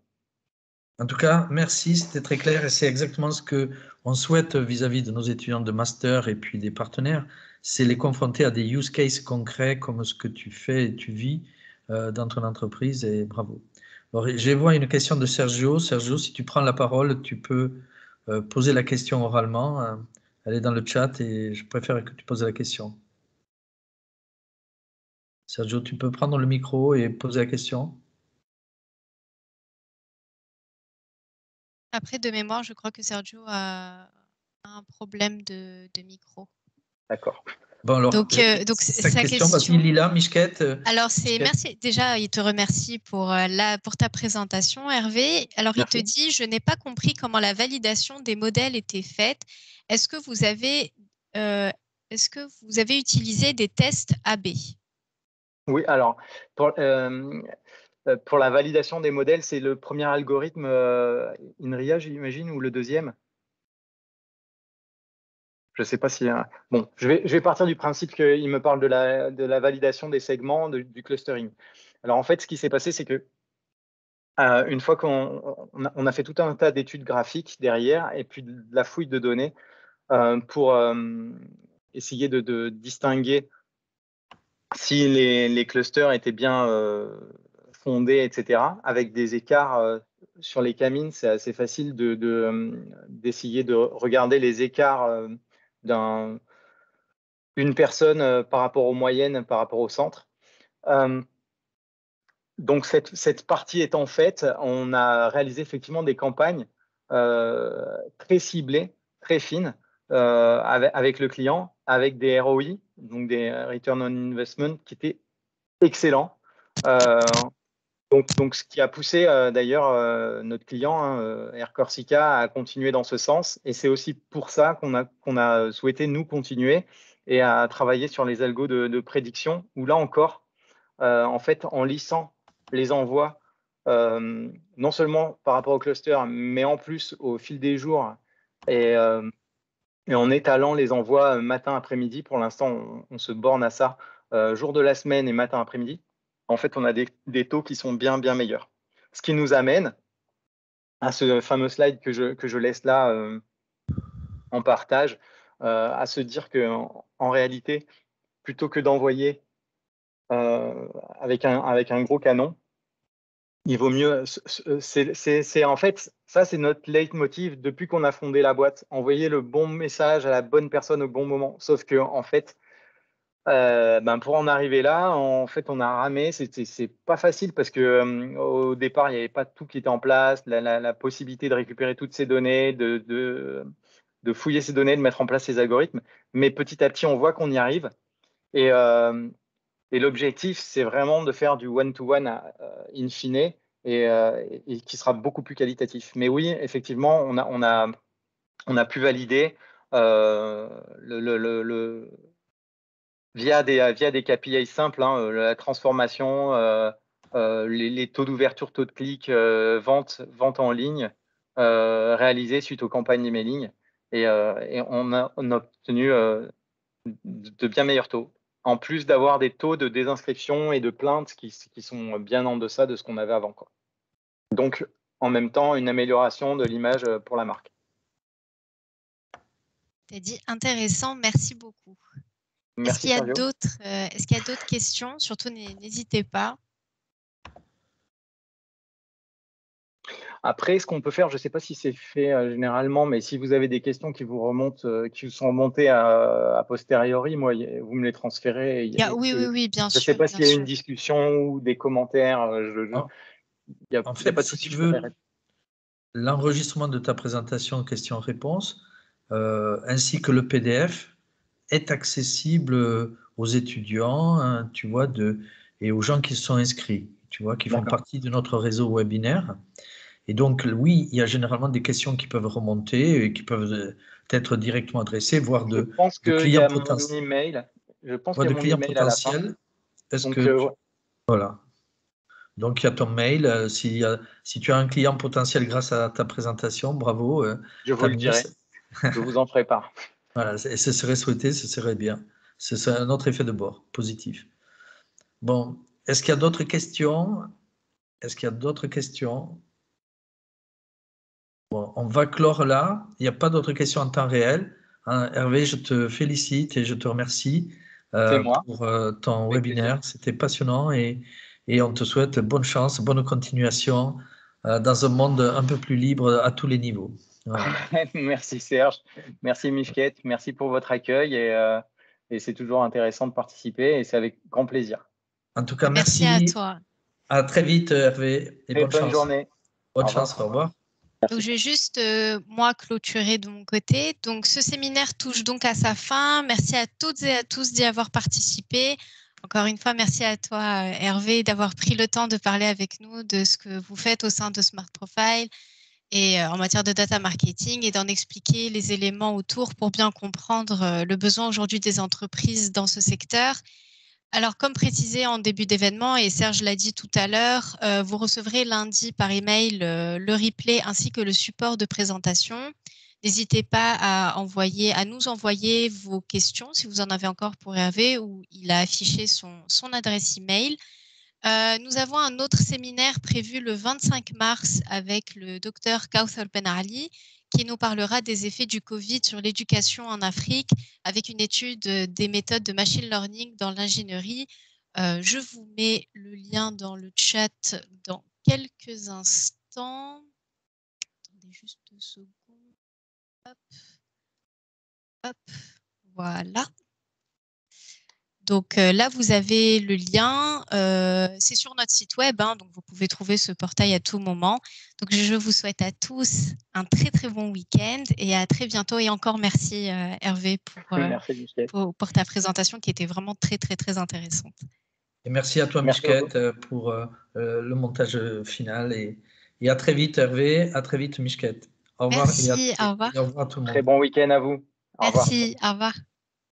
En tout cas, merci, c'était très clair et c'est exactement ce que on souhaite vis-à-vis de nos étudiants de master et puis des partenaires, c'est les confronter à des use cases concrets comme ce que tu fais et tu vis euh, dans ton entreprise et bravo. je vois une question de Sergio. Sergio, si tu prends la parole, tu peux euh, poser la question oralement. Euh, dans le chat et je préfère que tu poses la question. Sergio, tu peux prendre le micro et poser la question. Après, de mémoire, je crois que Sergio a un problème de, micro. D'accord. Bon, alors, donc, euh, donc sa question, question... Lila, Michette. Euh, alors, c'est merci. Déjà, il te remercie pour, euh, la, pour ta présentation, Hervé. Alors, il te dit Je n'ai pas compris comment la validation des modèles était faite. Est-ce que vous avez, est-ce que vous avez utilisé des tests AB Oui, alors, pour, euh, pour la validation des modèles, c'est le premier algorithme euh, INRIA, j'imagine, ou le deuxième? Je ne sais pas si. Bon, je vais, je vais partir du principe qu'il me parle de la, de la validation des segments, du clustering. Alors en fait, ce qui s'est passé, c'est que euh, une fois qu'on on a, fait tout un tas d'études graphiques derrière et puis de la fouille de données pour essayer de, distinguer si les, les, clusters étaient bien etc. Avec des écarts euh, sur les camines, c'est assez facile euh, d'essayer de, de, regarder les écarts euh, d'une personne par rapport aux moyennes, par rapport au centre. donc cette, partie étant faite, on a réalisé effectivement des campagnes très ciblées, très fines, avec, avec, le client, avec des ROI, donc des Return on Investment, qui étaient excellents. Donc, ce qui a poussé euh, d'ailleurs euh, notre client, hein, euh, Air Corsica, à continuer dans ce sens. Et c'est aussi pour ça qu'on a, qu'on a souhaité nous continuer et à travailler sur les algos de, prédiction, où là encore, en fait, en lissant les envois, non seulement par rapport au cluster, mais en plus au fil des jours et en étalant les envois matin, après-midi. Pour l'instant, on, se borne à ça, jour de la semaine et matin, après-midi. En fait, on a des, taux qui sont bien, bien meilleurs. Ce qui nous amène à ce fameux slide que je, laisse là en partage, à se dire qu'en en réalité, plutôt que d'envoyer euh, avec, un, avec un gros canon, il vaut mieux. C'est en fait, ça, c'est notre leitmotiv depuis qu'on a fondé la boîte. Envoyer le bon message à la bonne personne au bon moment. Sauf que, en fait, euh, ben pour en arriver là, en fait, on a ramé. C'est pas facile parce que euh, au départ, il n'y avait pas tout qui était en place, la, possibilité de récupérer toutes ces données, de, fouiller ces données, de mettre en place ces algorithmes. Mais petit à petit, on voit qu'on y arrive. Et, euh, l'objectif, c'est vraiment de faire du one-to-one euh, in fine et, qui sera beaucoup plus qualitatif. Mais oui, effectivement, on a, on a, pu valider le, via, des, via des KPI simples, hein, la transformation, les, les, taux d'ouverture, taux de clic, vente, en ligne réalisés suite aux campagnes emailing. Et, on, a, obtenu de bien meilleurs taux en plus d'avoir des taux de désinscription et de plaintes qui, sont bien en deçà de ce qu'on avait avant. Donc, en même temps, une amélioration de l'image euh, pour la marque. Tu as dit intéressant, merci beaucoup. Est-ce qu'il y a d'autres euh, est-ce qu'il y a d'autres questions? Surtout, n'hésitez pas. Après, ce qu'on peut faire, je ne sais pas si c'est fait euh, généralement, mais si vous avez des questions qui vous remontent, euh, qui vous sont remontées à, posteriori, moi, vous me les transférez. oui, oui, oui, bien sûr. Je ne sais pas s'il y a une discussion ou des commentaires. Euh, je, en fait, si tu veux, l'enregistrement de ta présentation questions-réponses, ainsi que le PDF, est accessible aux étudiants, hein, tu vois, de, et aux gens qui sont inscrits, tu vois, qui font partie de notre réseau webinaire. Et donc, oui, il y a généralement des questions qui peuvent remonter et qui peuvent euh, être directement adressées, voire de, je pense que clients potentiels. Je pense de clients potentiels. Est-ce que euh, voilà. Donc, il y a ton mail. Euh, si, si tu as un client potentiel grâce à ta présentation, bravo. je vous le dirai. je vous en part. [LAUGHS] Voilà, et ce serait souhaité, ce serait bien. Ce serait un autre effet de bord, positif. Bon, est-ce qu'il y a d'autres questions? Est-ce qu'il y a d'autres questions? Bon, on va clore là. Il n'y a pas d'autres questions en temps réel. Hein, Hervé, je te félicite et je te remercie euh, pour euh, ton webinaire. C'était passionnant et, et, on te souhaite bonne chance, bonne continuation euh, dans un monde un peu plus libre à tous les niveaux. [LAUGHS] merci Serge, merci Michette, merci pour votre accueil et, et c'est toujours intéressant de participer et c'est avec grand plaisir. En tout cas, merci. Merci à toi. À très vite Hervé et, bonne, journée. Bonne chance, au revoir. Donc, je vais juste, euh, moi, clôturer de mon côté. Donc, ce séminaire touche donc à sa fin. Merci à toutes et à tous d'y avoir participé. Encore une fois, merci à toi, euh, Hervé, d'avoir pris le temps de parler avec nous de ce que vous faites au sein de Smart Profile et euh, en matière de data marketing et d'en expliquer les éléments autour pour bien comprendre le besoin aujourd'hui des entreprises dans ce secteur alors, comme précisé en début d'événement, et Serge l'a dit tout à l'heure, euh, vous recevrez lundi par email euh, le replay ainsi que le support de présentation. N'hésitez pas à, envoyer, à nous envoyer vos questions si vous en avez encore pour Hervé, où il a affiché son, son adresse email. Euh, nous avons un autre séminaire prévu le 25 mars avec le docteur Kauthar Ben Ali qui nous parlera des effets du Covid sur l'éducation en Afrique avec une étude des méthodes de machine learning dans l'ingénierie. Euh, je vous mets le lien dans le chat dans quelques instants. Attendez juste deux secondes. Hop. Hop. Voilà. Donc euh, là, vous avez le lien. Euh, c'est sur notre site web, hein, donc vous pouvez trouver ce portail à tout moment. Donc je vous souhaite à tous un très très bon week-end et à très bientôt. Et encore merci euh, Hervé pour, pour, ta présentation qui était vraiment très très très intéressante. Et merci à toi Michette pour le montage final et, et, à très vite Hervé, à très vite Michette. Au revoir. Merci, au revoir. au revoir tout le monde. Très bon week-end à vous. merci, au revoir.